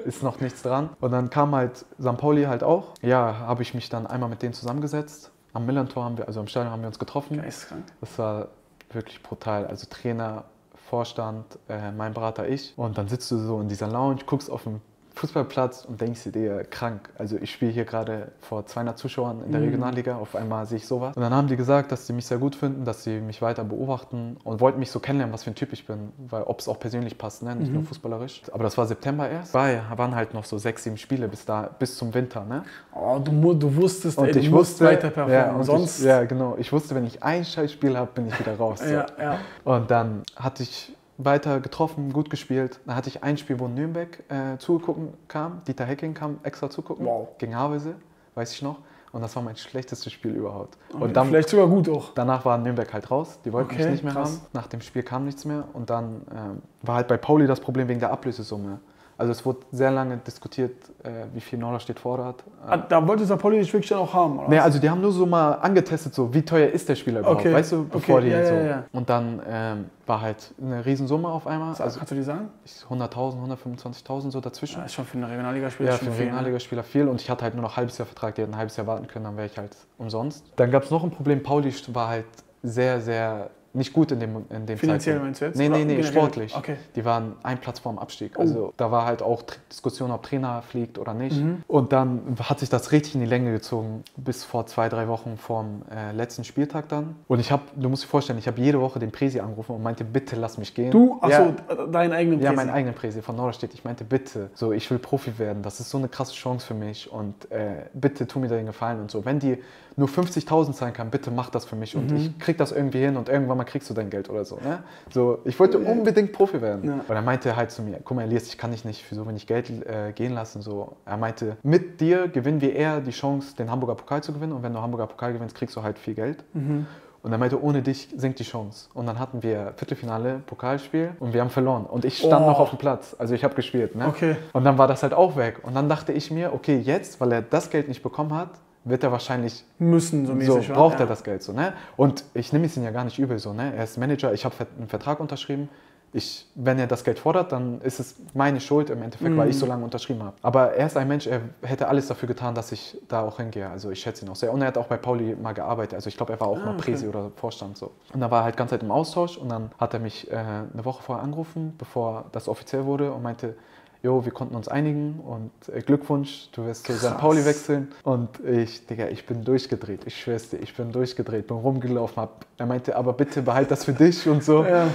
ist noch nichts dran. Und dann kam halt St. Pauli halt auch. Ja, habe ich mich dann einmal mit denen zusammengesetzt. Am Millantor haben wir, also am Stadion haben wir uns getroffen. Geisteskrank. Das war wirklich brutal. Also Trainer, Vorstand, äh, mein Berater, ich. Und dann sitzt du so in dieser Lounge, guckst auf den Fußballplatz und denkst dir, krank. Also ich spiele hier gerade vor 200 Zuschauern in der mhm. Regionalliga, auf einmal sehe ich sowas. Und dann haben die gesagt, dass sie mich sehr gut finden, dass sie mich weiter beobachten und wollten mich so kennenlernen, was für ein Typ ich bin, weil ob es auch persönlich passt, ne? nicht mhm. nur fußballerisch. Aber das war September erst. War, waren halt noch so sechs, sieben Spiele bis da, bis zum Winter. Ne? Oh, du, du wusstest, und ey, ich wusste, weiter performen. Ja, Sonst ich, ja, genau. Ich wusste, wenn ich ein Scheißspiel habe, bin ich wieder raus. So. ja, ja. Und dann hatte ich weiter getroffen, gut gespielt. Dann hatte ich ein Spiel, wo Nürnberg äh, zugucken kam. Dieter Hecking kam extra zugucken. Wow. Gegen Havelse, weiß ich noch. Und das war mein schlechtestes Spiel überhaupt. Und dann, Vielleicht sogar gut auch. Danach war Nürnberg halt raus. Die wollten okay, mich nicht mehr krass. haben. Nach dem Spiel kam nichts mehr. Und dann ähm, war halt bei Pauli das Problem wegen der Ablösesumme. Also es wurde sehr lange diskutiert, äh, wie viel Norderstedt fordert. Ah, da wollte Sao Paulo dich wirklich dann auch haben, oder? Nee, also die haben nur so mal angetestet, so wie teuer ist der Spieler überhaupt, okay. weißt du, bevor okay. die ja, so. Ja, ja. Und dann ähm, war halt eine Riesensumme auf einmal. Also, kannst du die sagen? 100.000, 125.000 so dazwischen. Ja, ist schon für einen Regionalligaspieler Ja, für einen ne? Regionalligaspieler viel. Und ich hatte halt nur noch ein halbes Jahr Vertrag, die hätten ein halbes Jahr warten können, dann wäre ich halt umsonst. Dann gab es noch ein Problem, Pauli war halt sehr, sehr nicht gut in dem, in dem Finanziell Zeitpunkt. meinst du jetzt? Nee, nee, nee, sportlich. Okay. Die waren ein Platz vorm Abstieg. Oh. Also da war halt auch Diskussion, ob Trainer fliegt oder nicht. Mhm. Und dann hat sich das richtig in die Länge gezogen, bis vor zwei, drei Wochen vorm äh, letzten Spieltag dann. Und ich habe, du musst dir vorstellen, ich habe jede Woche den Presi angerufen und meinte, bitte lass mich gehen. Du? Achso, ja, deinen eigenen Presi? Ja, meinen eigenen Presi von Norderstedt. Ich meinte, bitte, so, ich will Profi werden. Das ist so eine krasse Chance für mich und äh, bitte tu mir den Gefallen und so. Wenn die nur 50.000 zahlen kann, bitte mach das für mich und mhm. ich krieg das irgendwie hin und irgendwann mal kriegst du dein Geld oder so. Ne? so ich wollte unbedingt Profi werden. Ja. Und er meinte halt zu mir, guck mal Elias, ich kann dich nicht für so wenig Geld äh, gehen lassen. So. Er meinte, mit dir gewinnen wir eher die Chance, den Hamburger Pokal zu gewinnen und wenn du Hamburger Pokal gewinnst, kriegst du halt viel Geld. Mhm. Und er meinte, ohne dich sinkt die Chance. Und dann hatten wir Viertelfinale, Pokalspiel und wir haben verloren. Und ich stand oh. noch auf dem Platz. Also ich habe gespielt. Ne? Okay. Und dann war das halt auch weg. Und dann dachte ich mir, okay, jetzt, weil er das Geld nicht bekommen hat, wird er wahrscheinlich müssen so mäßig so, braucht ja. er das Geld so ne und ich nehme es ihn ja gar nicht übel so ne er ist Manager ich habe einen Vertrag unterschrieben ich, wenn er das Geld fordert, dann ist es meine Schuld im Endeffekt, mm. weil ich so lange unterschrieben habe. Aber er ist ein Mensch, er hätte alles dafür getan, dass ich da auch hingehe. Also ich schätze ihn auch sehr. Und er hat auch bei Pauli mal gearbeitet. Also ich glaube, er war auch ah, mal Präsi okay. oder Vorstand so. Und da war er halt ganz Zeit im Austausch und dann hat er mich äh, eine Woche vorher angerufen, bevor das offiziell wurde und meinte, jo, wir konnten uns einigen und äh, Glückwunsch, du wirst zu St. Pauli wechseln. Und ich, Digga, ich bin durchgedreht, ich schwör's dir, ich bin durchgedreht, bin rumgelaufen, hab, er meinte, aber bitte behalt das für dich und so. Ja.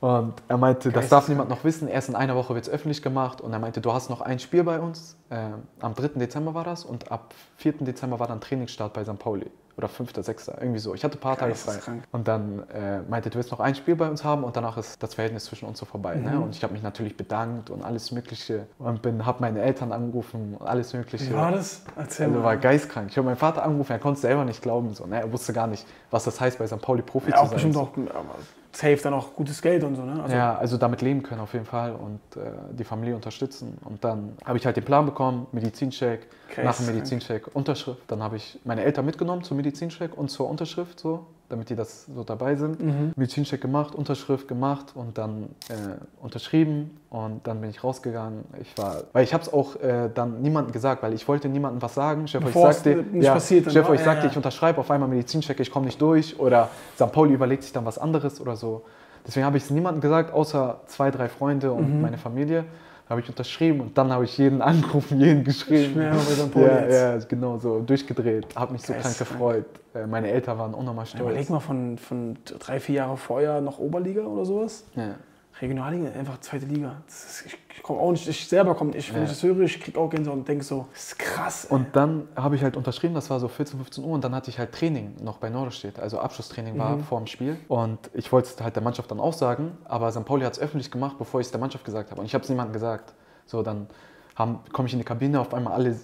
Und er meinte, das darf niemand noch wissen, erst in einer Woche wird es öffentlich gemacht. Und er meinte, du hast noch ein Spiel bei uns, äh, am 3. Dezember war das und ab 4. Dezember war dann Trainingsstart bei St. Pauli oder fünfter, sechster, irgendwie so. Ich hatte ein paar Tage frei. Und dann äh, meinte, du wirst noch ein Spiel bei uns haben und danach ist das Verhältnis zwischen uns so vorbei. Ne? Mhm. Ne? Und ich habe mich natürlich bedankt und alles Mögliche und bin, habe meine Eltern angerufen und alles Mögliche. Wie war das? Erzähl also mal. war geistkrank. Ich habe meinen Vater angerufen, er konnte es selber nicht glauben. So, ne? Er wusste gar nicht, was das heißt, bei St. Pauli Profi ja, zu sein. Bestimmt auch, safe dann auch gutes Geld und so, ne? Also ja, also damit leben können auf jeden Fall und äh, die Familie unterstützen. Und dann habe ich halt den Plan bekommen, Medizincheck, nach dem Medizincheck Unterschrift. Dann habe ich meine Eltern mitgenommen zum Medizincheck und zur Unterschrift so damit die das so dabei sind. Mhm. Medizincheck gemacht, Unterschrift gemacht und dann äh, unterschrieben und dann bin ich rausgegangen. Ich war, weil ich habe es auch äh, dann niemandem gesagt, weil ich wollte niemandem was sagen. Chef, ich sagte, ja, passiert Chef, ich sagte, ja. ich unterschreibe auf einmal Medizincheck, ich komme nicht durch oder St. Pauli überlegt sich dann was anderes oder so. Deswegen habe ich es niemandem gesagt, außer zwei, drei Freunde und mhm. meine Familie habe ich unterschrieben und dann habe ich jeden angerufen, jeden geschrieben. So ja, ja, genau so, durchgedreht. Habe mich so krank gefreut. Äh, meine Eltern waren unnormal stolz. Überleg mal von, von drei, vier Jahre vorher noch Oberliga oder sowas. Ja. Regionalliga, einfach zweite Liga. Ist, ich, komme auch nicht, ich selber komme nicht, wenn ja. ich das höre, ich kriege auch Gänsehaut und denke so, das ist krass. Ey. Und dann habe ich halt unterschrieben, das war so 14, 15 Uhr und dann hatte ich halt Training noch bei Norderstedt, also Abschlusstraining war mhm. vor dem Spiel und ich wollte es halt der Mannschaft dann auch sagen, aber St. Pauli hat es öffentlich gemacht, bevor ich es der Mannschaft gesagt habe und ich habe es niemandem gesagt. So, dann komme ich in die Kabine, auf einmal alle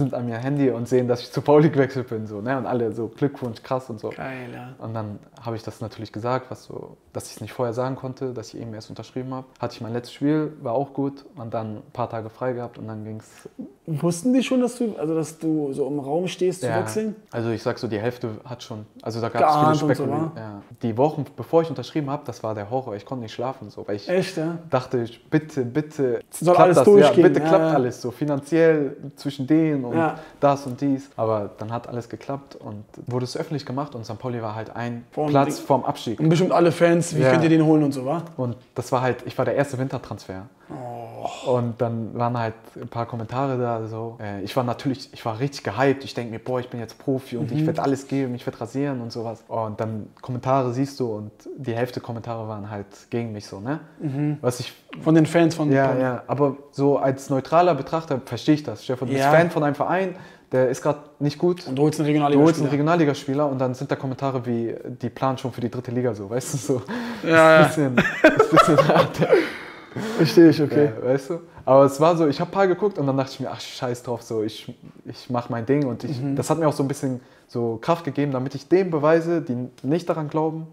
sind an mir Handy und sehen, dass ich zu Pauli gewechselt bin. So, ne? Und alle so Glückwunsch, krass und so. Geil, ja. Und dann habe ich das natürlich gesagt, was so, dass ich es nicht vorher sagen konnte, dass ich eben erst unterschrieben habe. Hatte ich mein letztes Spiel, war auch gut und dann ein paar Tage frei gehabt und dann ging es. Wussten die schon, dass du, also dass du so im Raum stehst zu ja, wechseln? Also ich sag so, die Hälfte hat schon Also da gab es viele und so, Spekulationen. ja. Die Wochen, bevor ich unterschrieben habe, das war der Horror. Ich konnte nicht schlafen, so, weil ich Echt, ja? dachte, ich, bitte, bitte, Soll klappt alles das, durchgehen, Ja, bitte ja, klappt ja. alles so finanziell zwischen denen und Ja. das und dies. Aber dann hat alles geklappt und wurde es öffentlich gemacht und St. Pauli war halt ein Vorm Platz Ding. vorm Abstieg. Und bestimmt alle Fans, wie Ja. könnt ihr den holen und so, wa? Und das war halt, ich war der erste Wintertransfer. Oh. Und dann waren halt ein paar Kommentare da. So. Äh, Ich war natürlich, ich war richtig gehypt. Ich denke mir, boah, ich bin jetzt Profi und Mhm. ich werde alles geben, ich werde rasieren und sowas. Und dann Kommentare siehst du und die Hälfte Kommentare waren halt gegen mich so, ne? Was ich, Von den Fans von ja, ja, aber so als neutraler Betrachter verstehe ich das. Stefan, du bist Ja. Fan von einem Verein, der ist gerade nicht gut. Und du holst einen Du holst einen Regionalliga. Regionalligaspieler und dann sind da Kommentare wie, die planen schon für die dritte Liga so, weißt du, so. Ja, Ist ein bisschen, ist ein bisschen hart. Verstehe ich, okay. Ja, weißt du? Aber es war so, ich habe paar geguckt und dann dachte ich mir, ach scheiß drauf, so ich, ich mache mein Ding und ich, das hat mir auch so ein bisschen so Kraft gegeben, damit ich dem beweise, die nicht daran glauben,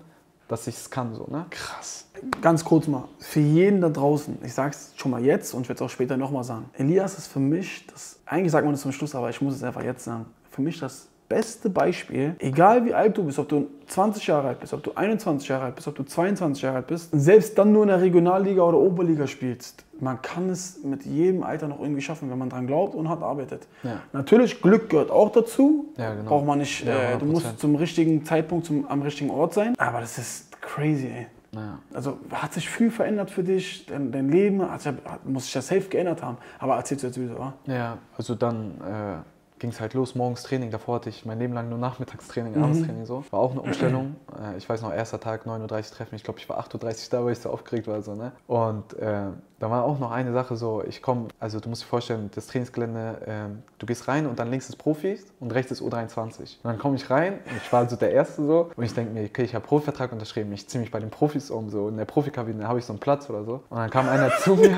dass ich es kann, so, ne? Krass. Ganz kurz mal, für jeden da draußen, ich sag's schon mal jetzt und ich werde es auch später nochmal sagen. Elias ist für mich, das, eigentlich sagt man das zum Schluss, aber ich muss es einfach jetzt sagen, für mich das beste Beispiel, egal wie alt du bist, ob du 20 Jahre alt bist, ob du 21 Jahre alt bist, ob du 22 Jahre alt bist, selbst dann nur in der Regionalliga oder Oberliga spielst, man kann es mit jedem Alter noch irgendwie schaffen, wenn man dran glaubt und hart arbeitet. Ja. Natürlich, Glück gehört auch dazu, Ja, genau. braucht man nicht, Ja, äh, du 100%. musst zum richtigen Zeitpunkt zum, am richtigen Ort sein, aber das ist crazy, ey. Naja. Also hat sich viel verändert für dich, dein, dein Leben, hat hat- muss sich ja safe geändert haben. Aber erzählst du jetzt sowieso, wa? Ja, also dann äh, ging es halt los, morgens Training. Davor hatte ich mein Leben lang nur Nachmittagstraining, Abendstraining so. War auch eine Umstellung. äh, ich weiß noch, erster Tag, 9.30 Uhr Treffen. Ich glaube, ich war 8.30 Uhr da, weil ich so aufgeregt war. So, ne? Und äh, da war auch noch eine Sache so, ich komme, also du musst dir vorstellen, das Trainingsgelände, ähm, du gehst rein und dann links ist Profis und rechts ist U23. Und dann komme ich rein und ich war also der Erste so und ich denke mir, okay, ich habe Profivertrag unterschrieben, ich ziehe mich bei den Profis um, so in der Profikabine habe ich so einen Platz oder so. Und dann kam einer zu mir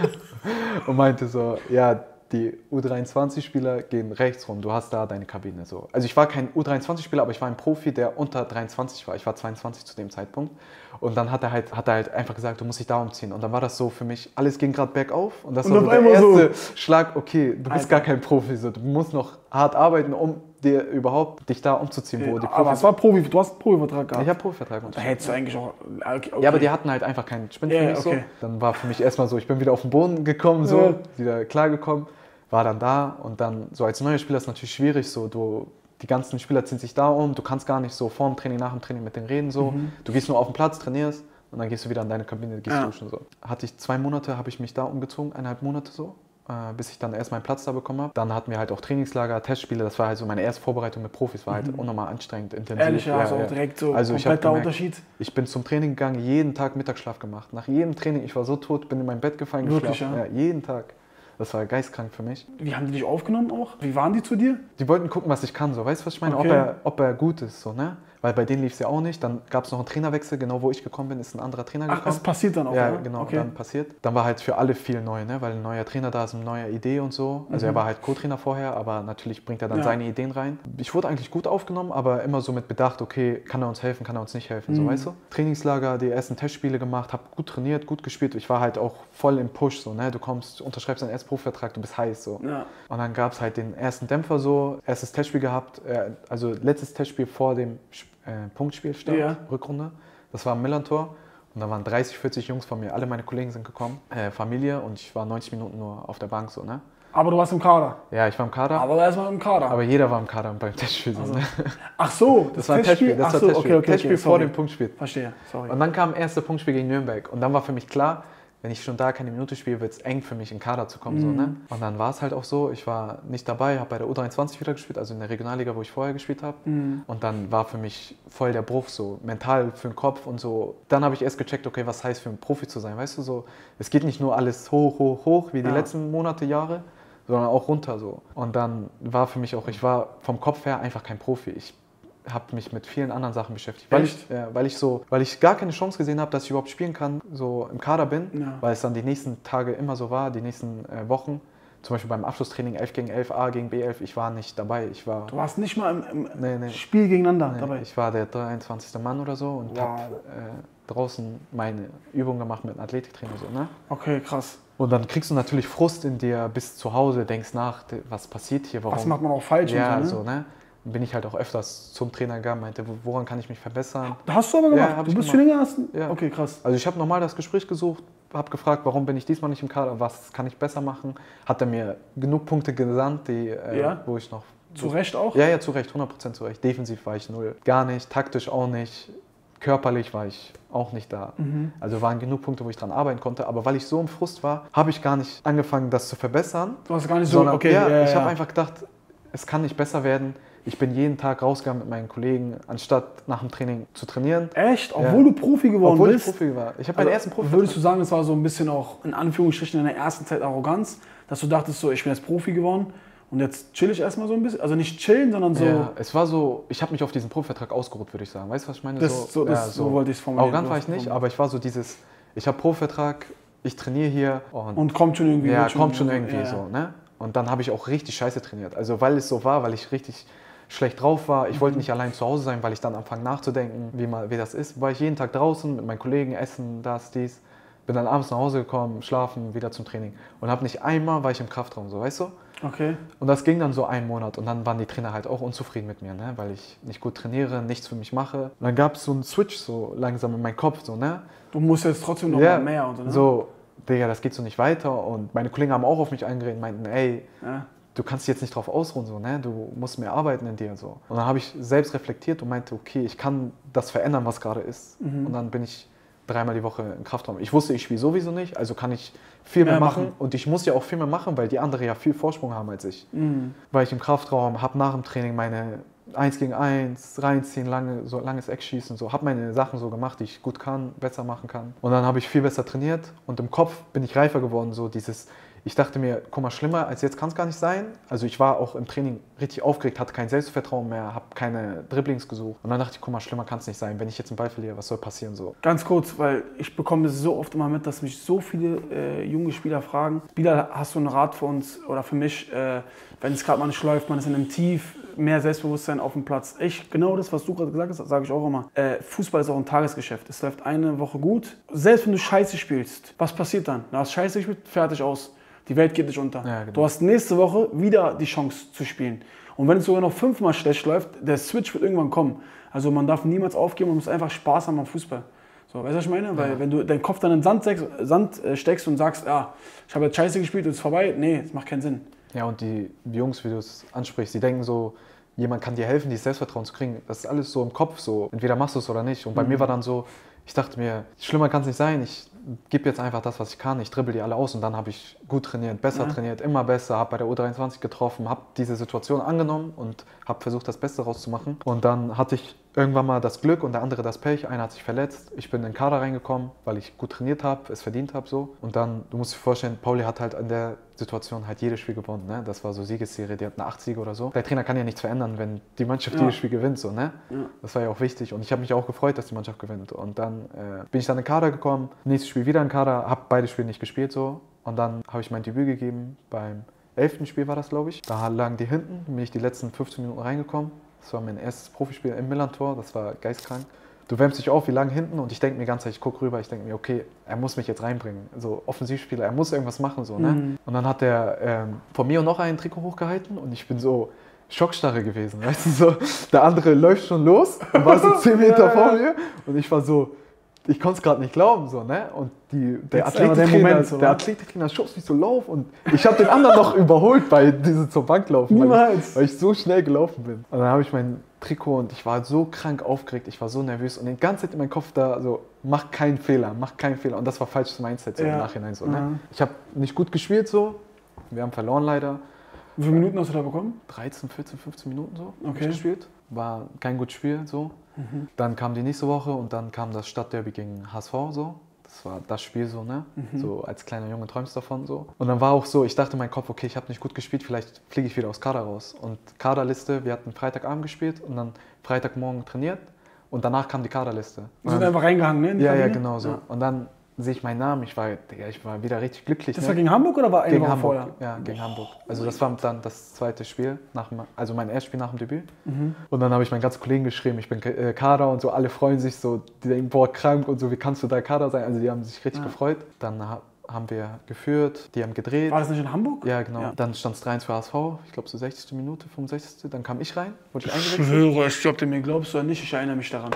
und meinte so, ja, die U23-Spieler gehen rechts rum, du hast da deine Kabine. So. Also ich war kein U23-Spieler, aber ich war ein Profi, der unter 23 war. Ich war 22 zu dem Zeitpunkt. Und dann hat er halt, hat er halt einfach gesagt, du musst dich da umziehen. Und dann war das so für mich, alles ging gerade bergauf. Und das Und war so der einmal so- erste Schlag, okay, du bist Alter. gar kein Profi. So. Du musst noch hart arbeiten, um dir überhaupt dich da umzuziehen, wo die Aber Profis es war Profi, du hast einen Profivertrag gehabt. Ich habe Profivertrag da hättest du eigentlich auch. Okay, okay. Ja, aber die hatten halt einfach keinen Spind für Ja, mich so. okay. Dann war für mich erstmal so, ich bin wieder auf den Boden gekommen, so, Ja. wieder klargekommen, war dann da und dann so als neuer Spieler ist natürlich schwierig, so du, die ganzen Spieler ziehen sich da um, du kannst gar nicht so vor dem Training, nach dem Training mit denen reden, so. Du gehst nur auf den Platz, trainierst und dann gehst du wieder in deine Kabine, gehst Ja. duschen, so. Hatte ich zwei Monate, habe ich mich da umgezogen, eineinhalb Monate so. äh, Bis ich dann erst meinen Platz da bekommen habe. Dann hatten wir halt auch Trainingslager, Testspiele. Das war halt so meine erste Vorbereitung mit Profis. War halt unnormal anstrengend, intensiv. Ehrlich, ja, also auch direkt so Also ich kompletter gemerkt, Unterschied. ich bin zum Training gegangen, jeden Tag Mittagsschlaf gemacht. Nach jedem Training, ich war so tot, bin in mein Bett gefallen, Wirklich, geschlafen. ja? Ja, jeden Tag. Das war geistkrank für mich. Wie haben die dich aufgenommen auch? Wie waren die zu dir? Die wollten gucken, was ich kann, so. Weißt du, was ich meine? Okay. Ob, er, ob er gut ist, so, ne? Weil bei denen lief es ja auch nicht. Dann gab es noch einen Trainerwechsel, genau wo ich gekommen bin, ist ein anderer Trainer Ach, gekommen. das passiert dann auch, ja, ja? genau, Okay. dann passiert. Dann war halt für alle viel neu, ne? weil ein neuer Trainer da ist, eine neue Idee und so. Also er war halt Co-Trainer vorher, aber natürlich bringt er dann Mhm. Ja. seine Ideen rein. Ich wurde eigentlich gut aufgenommen, aber immer so mit Bedacht, okay, kann er uns helfen, kann er uns nicht helfen, Mhm. so weißt du. Trainingslager, die ersten Testspiele gemacht, habe gut trainiert, gut gespielt. Ich war halt auch voll im Push, so, ne? du kommst, unterschreibst deinen ersten Profivertrag, du bist heiß, so. Ja. Und dann gab es halt den ersten Dämpfer so, erstes Testspiel gehabt, äh, also letztes Testspiel vor dem äh, Punktspielstart, Ja. Rückrunde. Das war im Millantor. Und da waren 30, 40 Jungs von mir, alle meine Kollegen sind gekommen, äh, Familie und ich war 90 Minuten nur auf der Bank so, ne? Aber du warst im Kader. Ja, ich war im Kader, aber, Aber erstmal im Kader. jeder war im Kader beim Testspiel. So, ne? Ach so, Das war ein Testspiel, das Ach war so, Testspiel, okay, okay, Testspiel okay, vor dem Punktspiel. Verstehe, sorry. Und dann kam erste Punktspiel gegen Nürnberg. Und dann war für mich klar, wenn ich schon da keine Minute spiele, wird es eng für mich, in den Kader zu kommen. So, ne? Und dann war es halt auch so, ich war nicht dabei, habe bei der U23 wieder gespielt, also in der Regionalliga, wo ich vorher gespielt habe. Und dann war für mich voll der Bruch, so mental für den Kopf und so. Dann habe ich erst gecheckt, okay, was heißt für ein Profi zu sein, weißt du, so. Es geht nicht nur alles hoch, hoch, hoch, wie die Ja. letzten Monate, Jahre, sondern auch runter so. Und dann war für mich auch, ich war vom Kopf her einfach kein Profi. Ich habe mich mit vielen anderen Sachen beschäftigt, weil Echt? ich, ja, weil ich so, weil ich gar keine Chance gesehen habe, dass ich überhaupt spielen kann, so im Kader bin, Ja. weil es dann die nächsten Tage immer so war, die nächsten äh, Wochen. Zum Beispiel beim Abschlusstraining 11 gegen 11, A gegen B11, ich war nicht dabei. Ich war, Du warst nicht mal im, im Nee, nee. Spiel gegeneinander nee, dabei. ich war der 23. Mann oder so und Wow. habe äh, draußen meine Übung gemacht mit einem Athletiktrainer. So, ne? Okay, krass. Und dann kriegst du natürlich Frust in dir bis zu Hause, denkst nach, was passiert hier, warum Was macht man auch falsch ja, und so, so, ne? Bin ich halt auch öfters zum Trainer gegangen, meinte, wo- woran kann ich mich verbessern. Hast du aber Ja, gemacht? hab du bist gemacht. Schillinger? Hast... Ja. Okay, krass. Also ich habe nochmal das Gespräch gesucht, habe gefragt, warum bin ich diesmal nicht im Kader, was kann ich besser machen. Hat er mir genug Punkte gesandt, die, äh, Ja. wo ich noch... Zu Recht auch? Ja, ja, zu Recht, 100% zu Recht. Defensiv war ich null. Gar nicht, taktisch auch nicht, körperlich war ich auch nicht da. Mhm. Also waren genug Punkte, wo ich dran arbeiten konnte. Aber weil ich so im Frust war, habe ich gar nicht angefangen, das zu verbessern. Du hast gar nicht so, sondern, okay, ja, ja, ich ja. habe einfach gedacht, es kann nicht besser werden. Ich bin jeden Tag rausgegangen mit meinen Kollegen, anstatt nach dem Training zu trainieren. Echt? Obwohl du Profi geworden Obwohl bist? ich Profi war. Ich habe meinen Also, ersten Profi. Würdest du sagen, es war so ein bisschen auch in Anführungsstrichen in der ersten Zeit Arroganz, dass du dachtest, so, ich bin jetzt Profi geworden und jetzt chill ich erstmal so ein bisschen? Also nicht chillen, sondern so. Ja, es war so, ich habe mich auf diesen Profivertrag ausgeruht, würde ich sagen. Weißt du, was ich meine? Das- so- das- so wollte ich's formulieren. Arrogant war ich nicht, aber ich war so dieses, ich habe Profivertrag, ich trainiere hier und, Und kommt schon irgendwie. ja, kommt schon irgendwie ja, so. Ne? Und dann habe ich auch richtig scheiße trainiert. Also weil es so war, weil ich richtig schlecht drauf war. Ich Mhm. wollte nicht allein zu Hause sein, weil ich dann anfange nachzudenken, wie, mal, wie das ist. War ich jeden Tag draußen mit meinen Kollegen, essen, das, dies. Bin dann abends nach Hause gekommen, schlafen, wieder zum Training. Und habe nicht einmal, war ich im Kraftraum, so, weißt du? Okay. Und das ging dann so einen Monat und dann waren die Trainer halt auch unzufrieden mit mir, ne? weil ich nicht gut trainiere, nichts für mich mache. Und dann gab es so einen Switch so langsam in meinem Kopf, so, ne? Du musst jetzt trotzdem noch Ja, mal mehr und so. Ne? so, Digga, das geht so nicht weiter. Und meine Kollegen haben auch auf mich eingeredet, meinten, ey, Ja. Du kannst dich jetzt nicht drauf ausruhen, so, ne? du musst mehr arbeiten in dir. So. Und dann habe ich selbst reflektiert und meinte, okay, ich kann das verändern, was gerade ist. Mhm. Und dann bin ich dreimal die Woche im Kraftraum. Ich wusste, ich spiele sowieso nicht, also kann ich viel mehr, Mehr machen. machen. Und ich muss ja auch viel mehr machen, weil die anderen ja viel Vorsprung haben als ich. Mhm. War ich im Kraftraum, habe nach dem Training meine 1 gegen 1, reinziehen, lange, so langes Eckschießen, so, habe meine Sachen so gemacht, die ich gut kann, besser machen kann. Und dann habe ich viel besser trainiert und im Kopf bin ich reifer geworden, so dieses, ich dachte mir, guck mal, schlimmer als jetzt kann es gar nicht sein. Also ich war auch im Training richtig aufgeregt, hatte kein Selbstvertrauen mehr, habe keine Dribblings gesucht. Und dann dachte ich, guck mal, schlimmer kann es nicht sein. Wenn ich jetzt einen Ball verliere, was soll passieren so? Ganz kurz, weil ich bekomme so oft immer mit, dass mich so viele äh, junge Spieler fragen, Bilal, hast du einen Rat für uns oder für mich, äh, wenn es gerade mal nicht läuft, man ist in einem Tief, mehr Selbstbewusstsein auf dem Platz. Ich, genau das, was du gerade gesagt hast, sage ich auch immer. Äh, Fußball ist auch ein Tagesgeschäft. Es läuft eine Woche gut. Selbst wenn du Scheiße spielst, was passiert dann? Du hast Scheiße gespielt, fertig aus. Die Welt geht dich unter. Ja, genau. Du hast nächste Woche wieder die Chance zu spielen. Und wenn es sogar noch fünfmal schlecht läuft, der Switch wird irgendwann kommen. Also man darf niemals aufgeben, man muss einfach Spaß haben am Fußball. So, weißt du, was ich meine? Weil wenn du deinen Kopf dann in den Sand, steckst- Sand äh, steckst und sagst, ja, ich habe jetzt Scheiße gespielt und es ist vorbei, nee, das macht keinen Sinn. Ja, und die Jungs, wie du es ansprichst, die denken so, jemand kann dir helfen, dieses Selbstvertrauen zu kriegen. Das ist alles so im Kopf so. Entweder machst du es oder nicht. Und bei mir war dann so, ich dachte mir, schlimmer kann es nicht sein. Ich gebe jetzt einfach das, was ich kann. Ich dribbel die alle aus und dann habe ich gut trainiert, besser Ja. trainiert, immer besser. Habe bei der U23 getroffen, habe diese Situation angenommen und habe versucht, das Beste rauszumachen. Und dann hatte ich irgendwann mal das Glück und der andere das Pech. Einer hat sich verletzt. Ich bin in den Kader reingekommen, weil ich gut trainiert habe, es verdient habe so. Und dann, du musst dir vorstellen, Pauli hat halt in der Situation halt jedes Spiel gewonnen. Ne? Das war so Siegesserie, die hatten acht Siege oder so. Der Trainer kann ja nichts verändern, wenn die Mannschaft Ja. jedes Spiel gewinnt. So, ne? Ja. Das war ja auch wichtig und ich habe mich auch gefreut, dass die Mannschaft gewinnt. Und dann äh, bin ich dann in den Kader gekommen, nächstes Spiel wieder in den Kader, habe beide Spiele nicht gespielt so. Und dann habe ich mein Debüt gegeben beim elften Spiel war das, glaube ich. Da lagen die hinten, bin ich die letzten 15 Minuten reingekommen. Das war mein erstes Profispiel im Millantor, das war geistkrank. Du wärmst dich auf, wie lange hinten und ich denke mir ganz ich gucke rüber, ich denke mir, okay, er muss mich jetzt reinbringen. So Offensivspieler, er muss irgendwas machen. So, ne? Mhm. Und dann hat er ähm, von mir noch ein Trikot hochgehalten und ich bin so Schockstarre gewesen. Weißt du, so, der andere läuft schon los und war so 10 Meter Ja, vor mir und ich war so, ich konnte es gerade nicht glauben. So, ne? Und die, der Athletiktrainer, so, wa? Athletiktrainer schubst mich so lauf und ich habe den anderen noch überholt bei diesem zur Bank laufen, weil ich, weil ich so schnell gelaufen bin. Und dann habe ich mein Trikot und ich war so krank aufgeregt, ich war so nervös und die ganze Zeit in meinem Kopf da so, mach keinen Fehler, mach keinen Fehler. Und das war falsches Mindset so Ja. im Nachhinein so. Mhm. Ne? Ich habe nicht gut gespielt so, wir haben verloren leider. Wie viele Minuten hast du da bekommen? 13, 14, 15 Minuten so Okay. ich gespielt. War kein gutes Spiel so. Dann kam die nächste Woche und dann kam das Stadtderby gegen HSV so. Das war das Spiel so, ne? So als kleiner Junge träumst du davon so. Und dann war auch so, ich dachte in meinem Kopf, okay, ich habe nicht gut gespielt, vielleicht fliege ich wieder aus Kader raus. Und Kaderliste, wir hatten Freitagabend gespielt und dann Freitagmorgen trainiert und danach kam die Kaderliste. Wir sind einfach reingehangen, ne? ja, ja, Kabine? genau so. Ja. Und dann sehe ich meinen Namen, ich war, Digga, ich war wieder richtig glücklich. Das ne? war gegen Hamburg oder war eine Gegen Woche Hamburg, vorher? ja, gegen Hamburg. Also das war dann das zweite Spiel, nach, also mein erstes Spiel nach dem Debüt. Mhm. Und dann habe ich meinen ganzen Kollegen geschrieben, ich bin äh, Kader und so, alle freuen sich so, die denken, boah, krank und so, wie kannst du da Kader sein? Also die haben sich richtig Ja. gefreut. Dann ha- haben wir geführt, die haben gedreht. War das nicht in Hamburg? Ja, genau. Ja. Dann stand es 3-1 für HSV, ich glaube so 60. Minute, 65. Dann kam ich rein, wurde ich Ich eingewechselt. schwöre, ich ob du mir glaubst oder nicht, ich erinnere mich daran.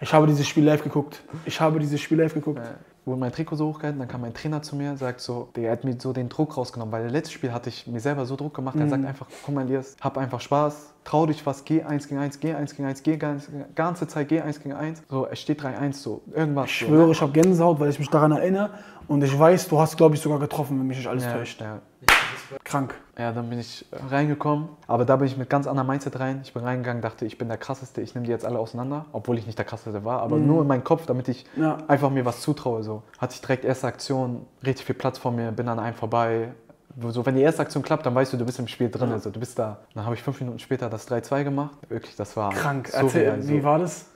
Ich habe dieses Spiel live geguckt. Ich habe dieses Spiel live geguckt. Wurde mein Trikot so hochgehalten, dann kam mein Trainer zu mir, sagt so, der hat mir so den Druck rausgenommen, weil das letzte Spiel hatte ich mir selber so Druck gemacht. Er Mhm. sagt einfach, guck mal Elias, hab einfach Spaß, trau dich was, geh 1 gegen 1, geh 1 gegen 1, geh ganz, ganze Zeit, geh 1 gegen 1. So, es steht 3-1, so, irgendwas. Ich so, schwöre, ich habe Gänsehaut, weil ich mich daran erinnere. Und ich weiß, du hast, glaube ich, sogar getroffen, wenn mich nicht alles Ja, täuscht. ja. Krank. Ja, dann bin ich reingekommen, aber da bin ich mit ganz anderem Mindset rein. Ich bin reingegangen, dachte, ich bin der Krasseste, ich nehme die jetzt alle auseinander, obwohl ich nicht der Krasseste war, aber nur in meinem Kopf, damit ich Ja. einfach mir was zutraue. So. Hatte ich direkt erste Aktion, richtig viel Platz vor mir, bin an einem vorbei. So, wenn die erste Aktion klappt, dann weißt du, du bist im Spiel drin, also, du bist da. Dann habe ich fünf Minuten später das 3-2 gemacht. Wirklich, das war Krank. surreal. Erzähl, wie so. war das?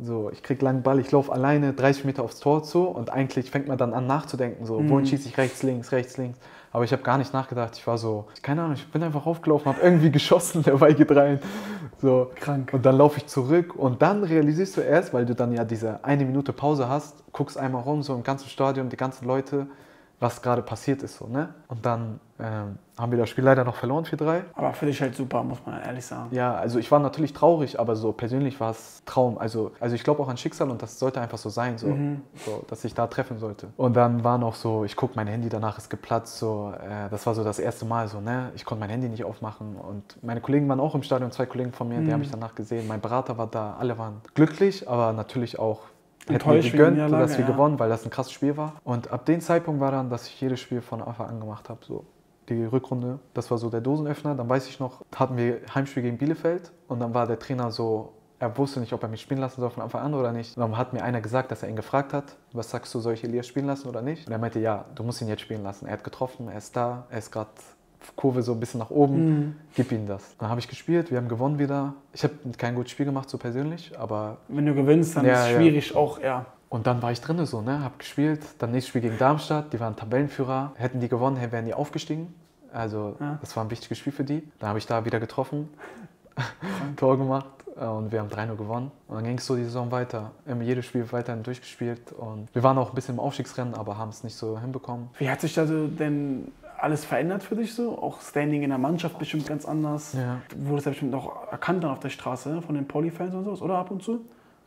So, ich krieg langen Ball, ich laufe alleine 30 Meter aufs Tor zu und eigentlich fängt man dann an nachzudenken, so, wohin schieße ich rechts, links, rechts, links. Aber ich habe gar nicht nachgedacht. Ich war so, keine Ahnung, ich bin einfach aufgelaufen, habe irgendwie geschossen, der Ball geht rein. So. Krank. Und dann laufe ich zurück und dann realisierst du erst, weil du dann ja diese eine Minute Pause hast, guckst einmal rum, so im ganzen Stadion, die ganzen Leute, was gerade passiert ist. So, ne? Und dann ähm, haben wir das Spiel leider noch verloren, 4-3. Aber für dich halt super, muss man ehrlich sagen. Ja, also ich war natürlich traurig, aber so persönlich war es Traum. Also, also ich glaube auch an Schicksal und das sollte einfach so sein, so, so, dass ich da treffen sollte. Und dann war noch so, ich gucke, mein Handy danach ist geplatzt. So, äh, das war so das erste Mal so, ne? Ich konnte mein Handy nicht aufmachen. Und meine Kollegen waren auch im Stadion, zwei Kollegen von mir, die habe ich danach gesehen. Mein Berater war da, alle waren glücklich, aber natürlich auch hätten wir gegönnt, Niederlage, dass wir ja. gewonnen, weil das ein krasses Spiel war. Und ab dem Zeitpunkt war dann, dass ich jedes Spiel von Anfang an gemacht habe. So die Rückrunde, das war so der Dosenöffner. Dann weiß ich noch, hatten wir Heimspiel gegen Bielefeld und dann war der Trainer so, er wusste nicht, ob er mich spielen lassen soll von Anfang an oder nicht. Und dann hat mir einer gesagt, dass er ihn gefragt hat, was sagst du, soll ich Elias spielen lassen oder nicht? Und er meinte, ja, du musst ihn jetzt spielen lassen. Er hat getroffen, er ist da, er ist gerade Kurve so ein bisschen nach oben, gib ihm das. Dann habe ich gespielt, wir haben gewonnen wieder. Ich habe kein gutes Spiel gemacht, so persönlich, aber Wenn du gewinnst, dann Ja, ist es ja. schwierig auch, ja. und dann war ich drinne so, ne, hab gespielt. Dann nächstes Spiel gegen Darmstadt, die waren Tabellenführer. Hätten die gewonnen, wären die aufgestiegen. Also Ja. das war ein wichtiges Spiel für die. Dann habe ich da wieder getroffen, Tor gemacht äh, und wir haben 3-0 gewonnen. Und dann ging es so die Saison weiter. Immer jedes Spiel weiterhin durchgespielt und wir waren auch ein bisschen im Aufstiegsrennen, aber haben es nicht so hinbekommen. Wie hat sich da so denn alles verändert für dich so? Auch Standing in der Mannschaft bestimmt ganz anders. Ja. Du wurdest ja bestimmt auch erkannt dann auf der Straße von den Poly-Fans und so, oder ab und zu?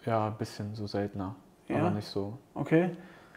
Ja, ein bisschen so seltener, Ja? aber nicht so. Okay.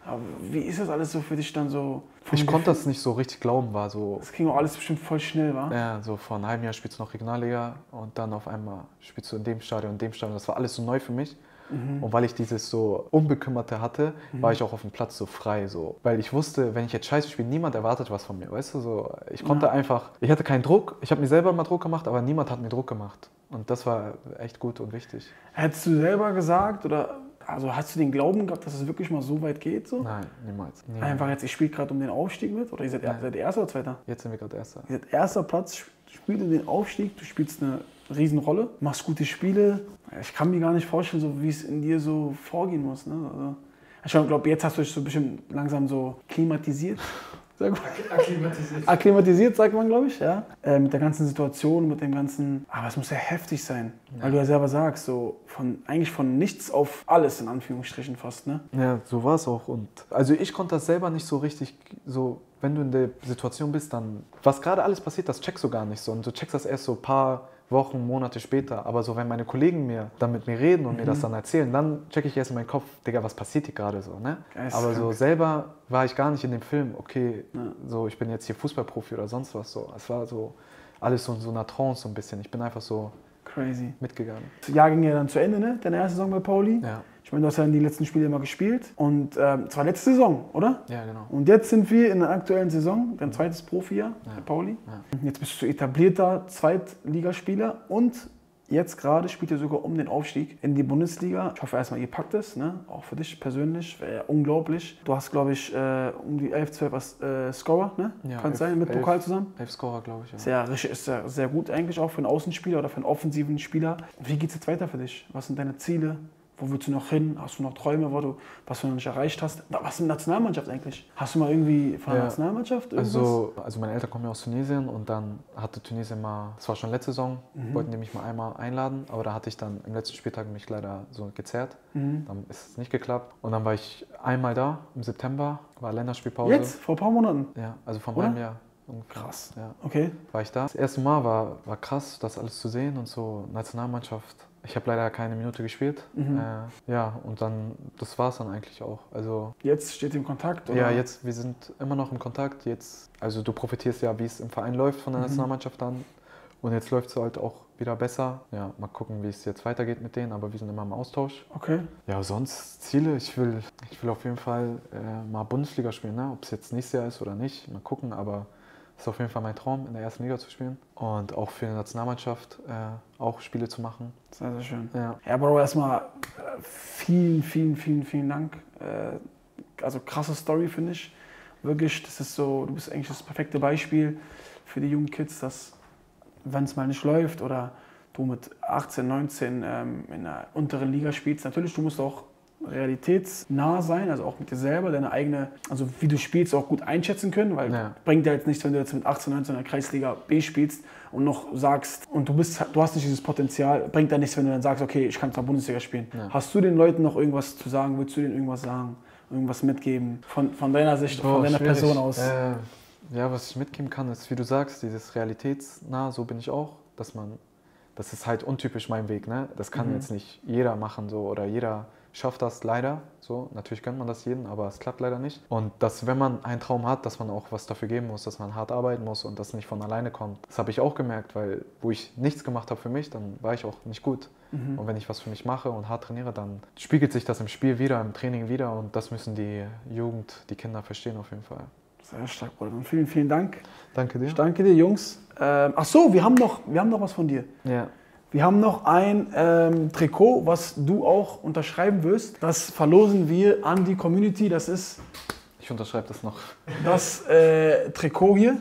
Aber wie ist das alles so für dich dann so? Ich konnte das nicht so richtig glauben, war so Das ging auch alles bestimmt voll schnell, wa? Ja, so vor einem halben Jahr spielst du noch Regionalliga und dann auf einmal spielst du in dem Stadion, in dem Stadion. Das war alles so neu für mich. Und weil ich dieses so Unbekümmerte hatte, war ich auch auf dem Platz so frei. So. Weil ich wusste, wenn ich jetzt scheiße spiele, niemand erwartet was von mir. Weißt du, so, ich konnte einfach, ich hatte keinen Druck. Ich habe mir selber mal Druck gemacht, aber niemand hat mir Druck gemacht. Und das war echt gut und wichtig. Hättest du selber gesagt oder also hast du den Glauben gehabt, dass es wirklich mal so weit geht? So? Nein, niemals. Nie. Einfach jetzt, ich spiele gerade um den Aufstieg mit oder ihr seid, seid ihr erster oder zweiter? Jetzt sind wir gerade Erster. Ihr seid erster Platz, spielt um den Aufstieg, du spielst eine Riesenrolle, machst gute Spiele. Ich kann mir gar nicht vorstellen, so wie es in dir so vorgehen muss. Ne? Also, ich glaube, jetzt hast du dich so bestimmt langsam so klimatisiert. Sehr gut. Akklimatisiert. Akklimatisiert, sagt man, glaube ich, ja. Äh, mit der ganzen Situation, mit dem ganzen. Aber es muss ja heftig sein. Weil du ja selber sagst, so von eigentlich von nichts auf alles in Anführungsstrichen fast, ne? Ja, so war es auch. Und also ich konnte das selber nicht so richtig, so wenn du in der Situation bist, dann, was gerade alles passiert, das checkst du gar nicht so. Und du checkst das erst so ein paar Wochen, Monate später. Aber so, wenn meine Kollegen mir dann mit mir reden und mir das dann erzählen, dann check ich erst in meinen Kopf, Digga, was passiert hier gerade so, ne? Aber so selber war ich gar nicht in dem Film, okay, so ich bin jetzt hier Fußballprofi oder sonst was so. Es war so alles so in so einer Trance so ein bisschen. Ich bin einfach so Crazy. mitgegangen. Das Jahr ging ja dann zu Ende, ne? Deine erste Saison bei Pauli. Ja, meine, du hast ja in die letzten Spiele immer gespielt. Und ähm, es war letzte Saison, oder? ja genau. Und jetzt sind wir in der aktuellen Saison, dein zweites Profijahr bei Pauli. Ja. Jetzt bist du etablierter Zweitligaspieler und jetzt gerade spielt ihr sogar um den Aufstieg in die Bundesliga. Ich hoffe erstmal, ihr packt es, ne? auch für dich persönlich. Wäre ja unglaublich. Du hast, glaube ich, äh, um die 11, 12 As- äh, Scorer, ne? Ja, Kann es sein, mit elf. Pokal zusammen? Elf Scorer, glaube ich. Ja. Ist ja, richtig- ist ja sehr gut eigentlich auch für einen Außenspieler oder für einen offensiven Spieler. Wie geht es jetzt weiter für dich? Was sind deine Ziele? Wo willst du noch hin? Hast du noch Träume, wo du, was du noch nicht erreicht hast? Was in der Nationalmannschaft eigentlich? Hast du mal irgendwie von der Ja. Nationalmannschaft irgendwas? Also, also meine Eltern kommen ja aus Tunesien und dann hatte Tunesien mal, das war schon letzte Saison, Mhm. wollten die mich mal einmal einladen, aber da hatte ich dann im letzten Spieltag mich leider so gezerrt. Mhm. Dann ist es nicht geklappt. Und dann war ich einmal da im September, war Länderspielpause. Jetzt? Vor ein paar Monaten? Ja, also vor einem Jahr ungefähr. Krass. Ja, Okay. war ich da. Das erste Mal war, war krass, das alles zu sehen und so Nationalmannschaft. Ich habe leider keine Minute gespielt. Mhm. Äh, ja, und dann, das war es dann eigentlich auch. Also Jetzt steht ihr im Kontakt? Oder? ja, jetzt, wir sind immer noch im Kontakt. Jetzt, also du profitierst ja, wie es im Verein läuft von der Mhm. Nationalmannschaft dann. Und jetzt läuft es halt auch wieder besser. Ja, mal gucken, wie es jetzt weitergeht mit denen, aber wir sind immer im Austausch. Okay. Ja, sonst Ziele, ich will, ich will auf jeden Fall äh, mal Bundesliga spielen, ne? ob es jetzt nächstes Jahr ist oder nicht, mal gucken, aber ist auf jeden Fall mein Traum, in der ersten Liga zu spielen und auch für die Nationalmannschaft äh, auch Spiele zu machen. Sehr, sehr schön. Ja. Ja, Bro, erstmal äh, vielen, vielen, vielen, vielen Dank. Äh, Also krasse Story, finde ich. Wirklich, das ist so, du bist eigentlich das perfekte Beispiel für die jungen Kids, dass wenn es mal nicht läuft oder du mit 18, 19 ähm, in einer unteren Liga spielst, natürlich, du musst auch realitätsnah sein, also auch mit dir selber, deine eigene, also wie du spielst, auch gut einschätzen können, weil Ja. bringt ja jetzt nichts, wenn du jetzt mit 18, 19 in der Kreisliga B spielst und noch sagst, und du bist, du hast nicht dieses Potenzial, bringt ja nichts, wenn du dann sagst, okay, ich kann zwar Bundesliga spielen. Ja. Hast du den Leuten noch irgendwas zu sagen? Willst du denen irgendwas sagen? Irgendwas mitgeben? Von, von deiner Sicht, von Boah, deiner schwierig. Person aus? Äh, ja, was ich mitgeben kann, ist, wie du sagst, dieses realitätsnah, so bin ich auch, dass man, das ist halt untypisch mein Weg, ne? Das kann Mhm. jetzt nicht jeder machen so oder jeder schafft das leider so. Natürlich gönnt man das jedem, aber es klappt leider nicht. Und dass, wenn man einen Traum hat, dass man auch was dafür geben muss, dass man hart arbeiten muss und das nicht von alleine kommt. Das habe ich auch gemerkt, weil wo ich nichts gemacht habe für mich, dann war ich auch nicht gut. Mhm. Und wenn ich was für mich mache und hart trainiere, dann spiegelt sich das im Spiel wieder, im Training wieder und das müssen die Jugend, die Kinder verstehen auf jeden Fall. Sehr stark, Bruder. Und vielen, vielen Dank. Danke dir. Ich danke dir, Jungs. Ähm, ach so, wir haben, noch, wir haben noch was von dir. Ja. Wir haben noch ein ähm, Trikot, was du auch unterschreiben wirst. Das verlosen wir an die Community. Das ist Ich unterschreibe das noch. das äh, Trikot hier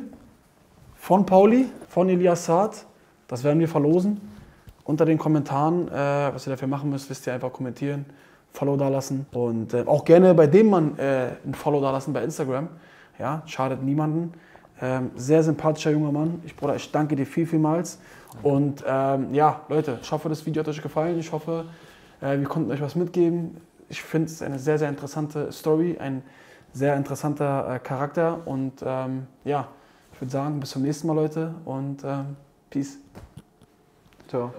von Pauli, von Elias Saad. Das werden wir verlosen. Unter den Kommentaren, äh, was ihr dafür machen müsst, wisst ihr einfach kommentieren, Follow da lassen und äh, auch gerne bei dem Mann äh, ein Follow da lassen bei Instagram. Ja, schadet niemanden. Ähm, sehr sympathischer junger Mann. Ich, Bruder, ich danke dir viel, vielmals. Und ähm, ja, Leute, ich hoffe, das Video hat euch gefallen. Ich hoffe, äh, wir konnten euch was mitgeben. Ich finde es eine sehr, sehr interessante Story, ein sehr interessanter äh, Charakter. Und ähm, ja, ich würde sagen, bis zum nächsten Mal, Leute. Und ähm, Peace. Ciao.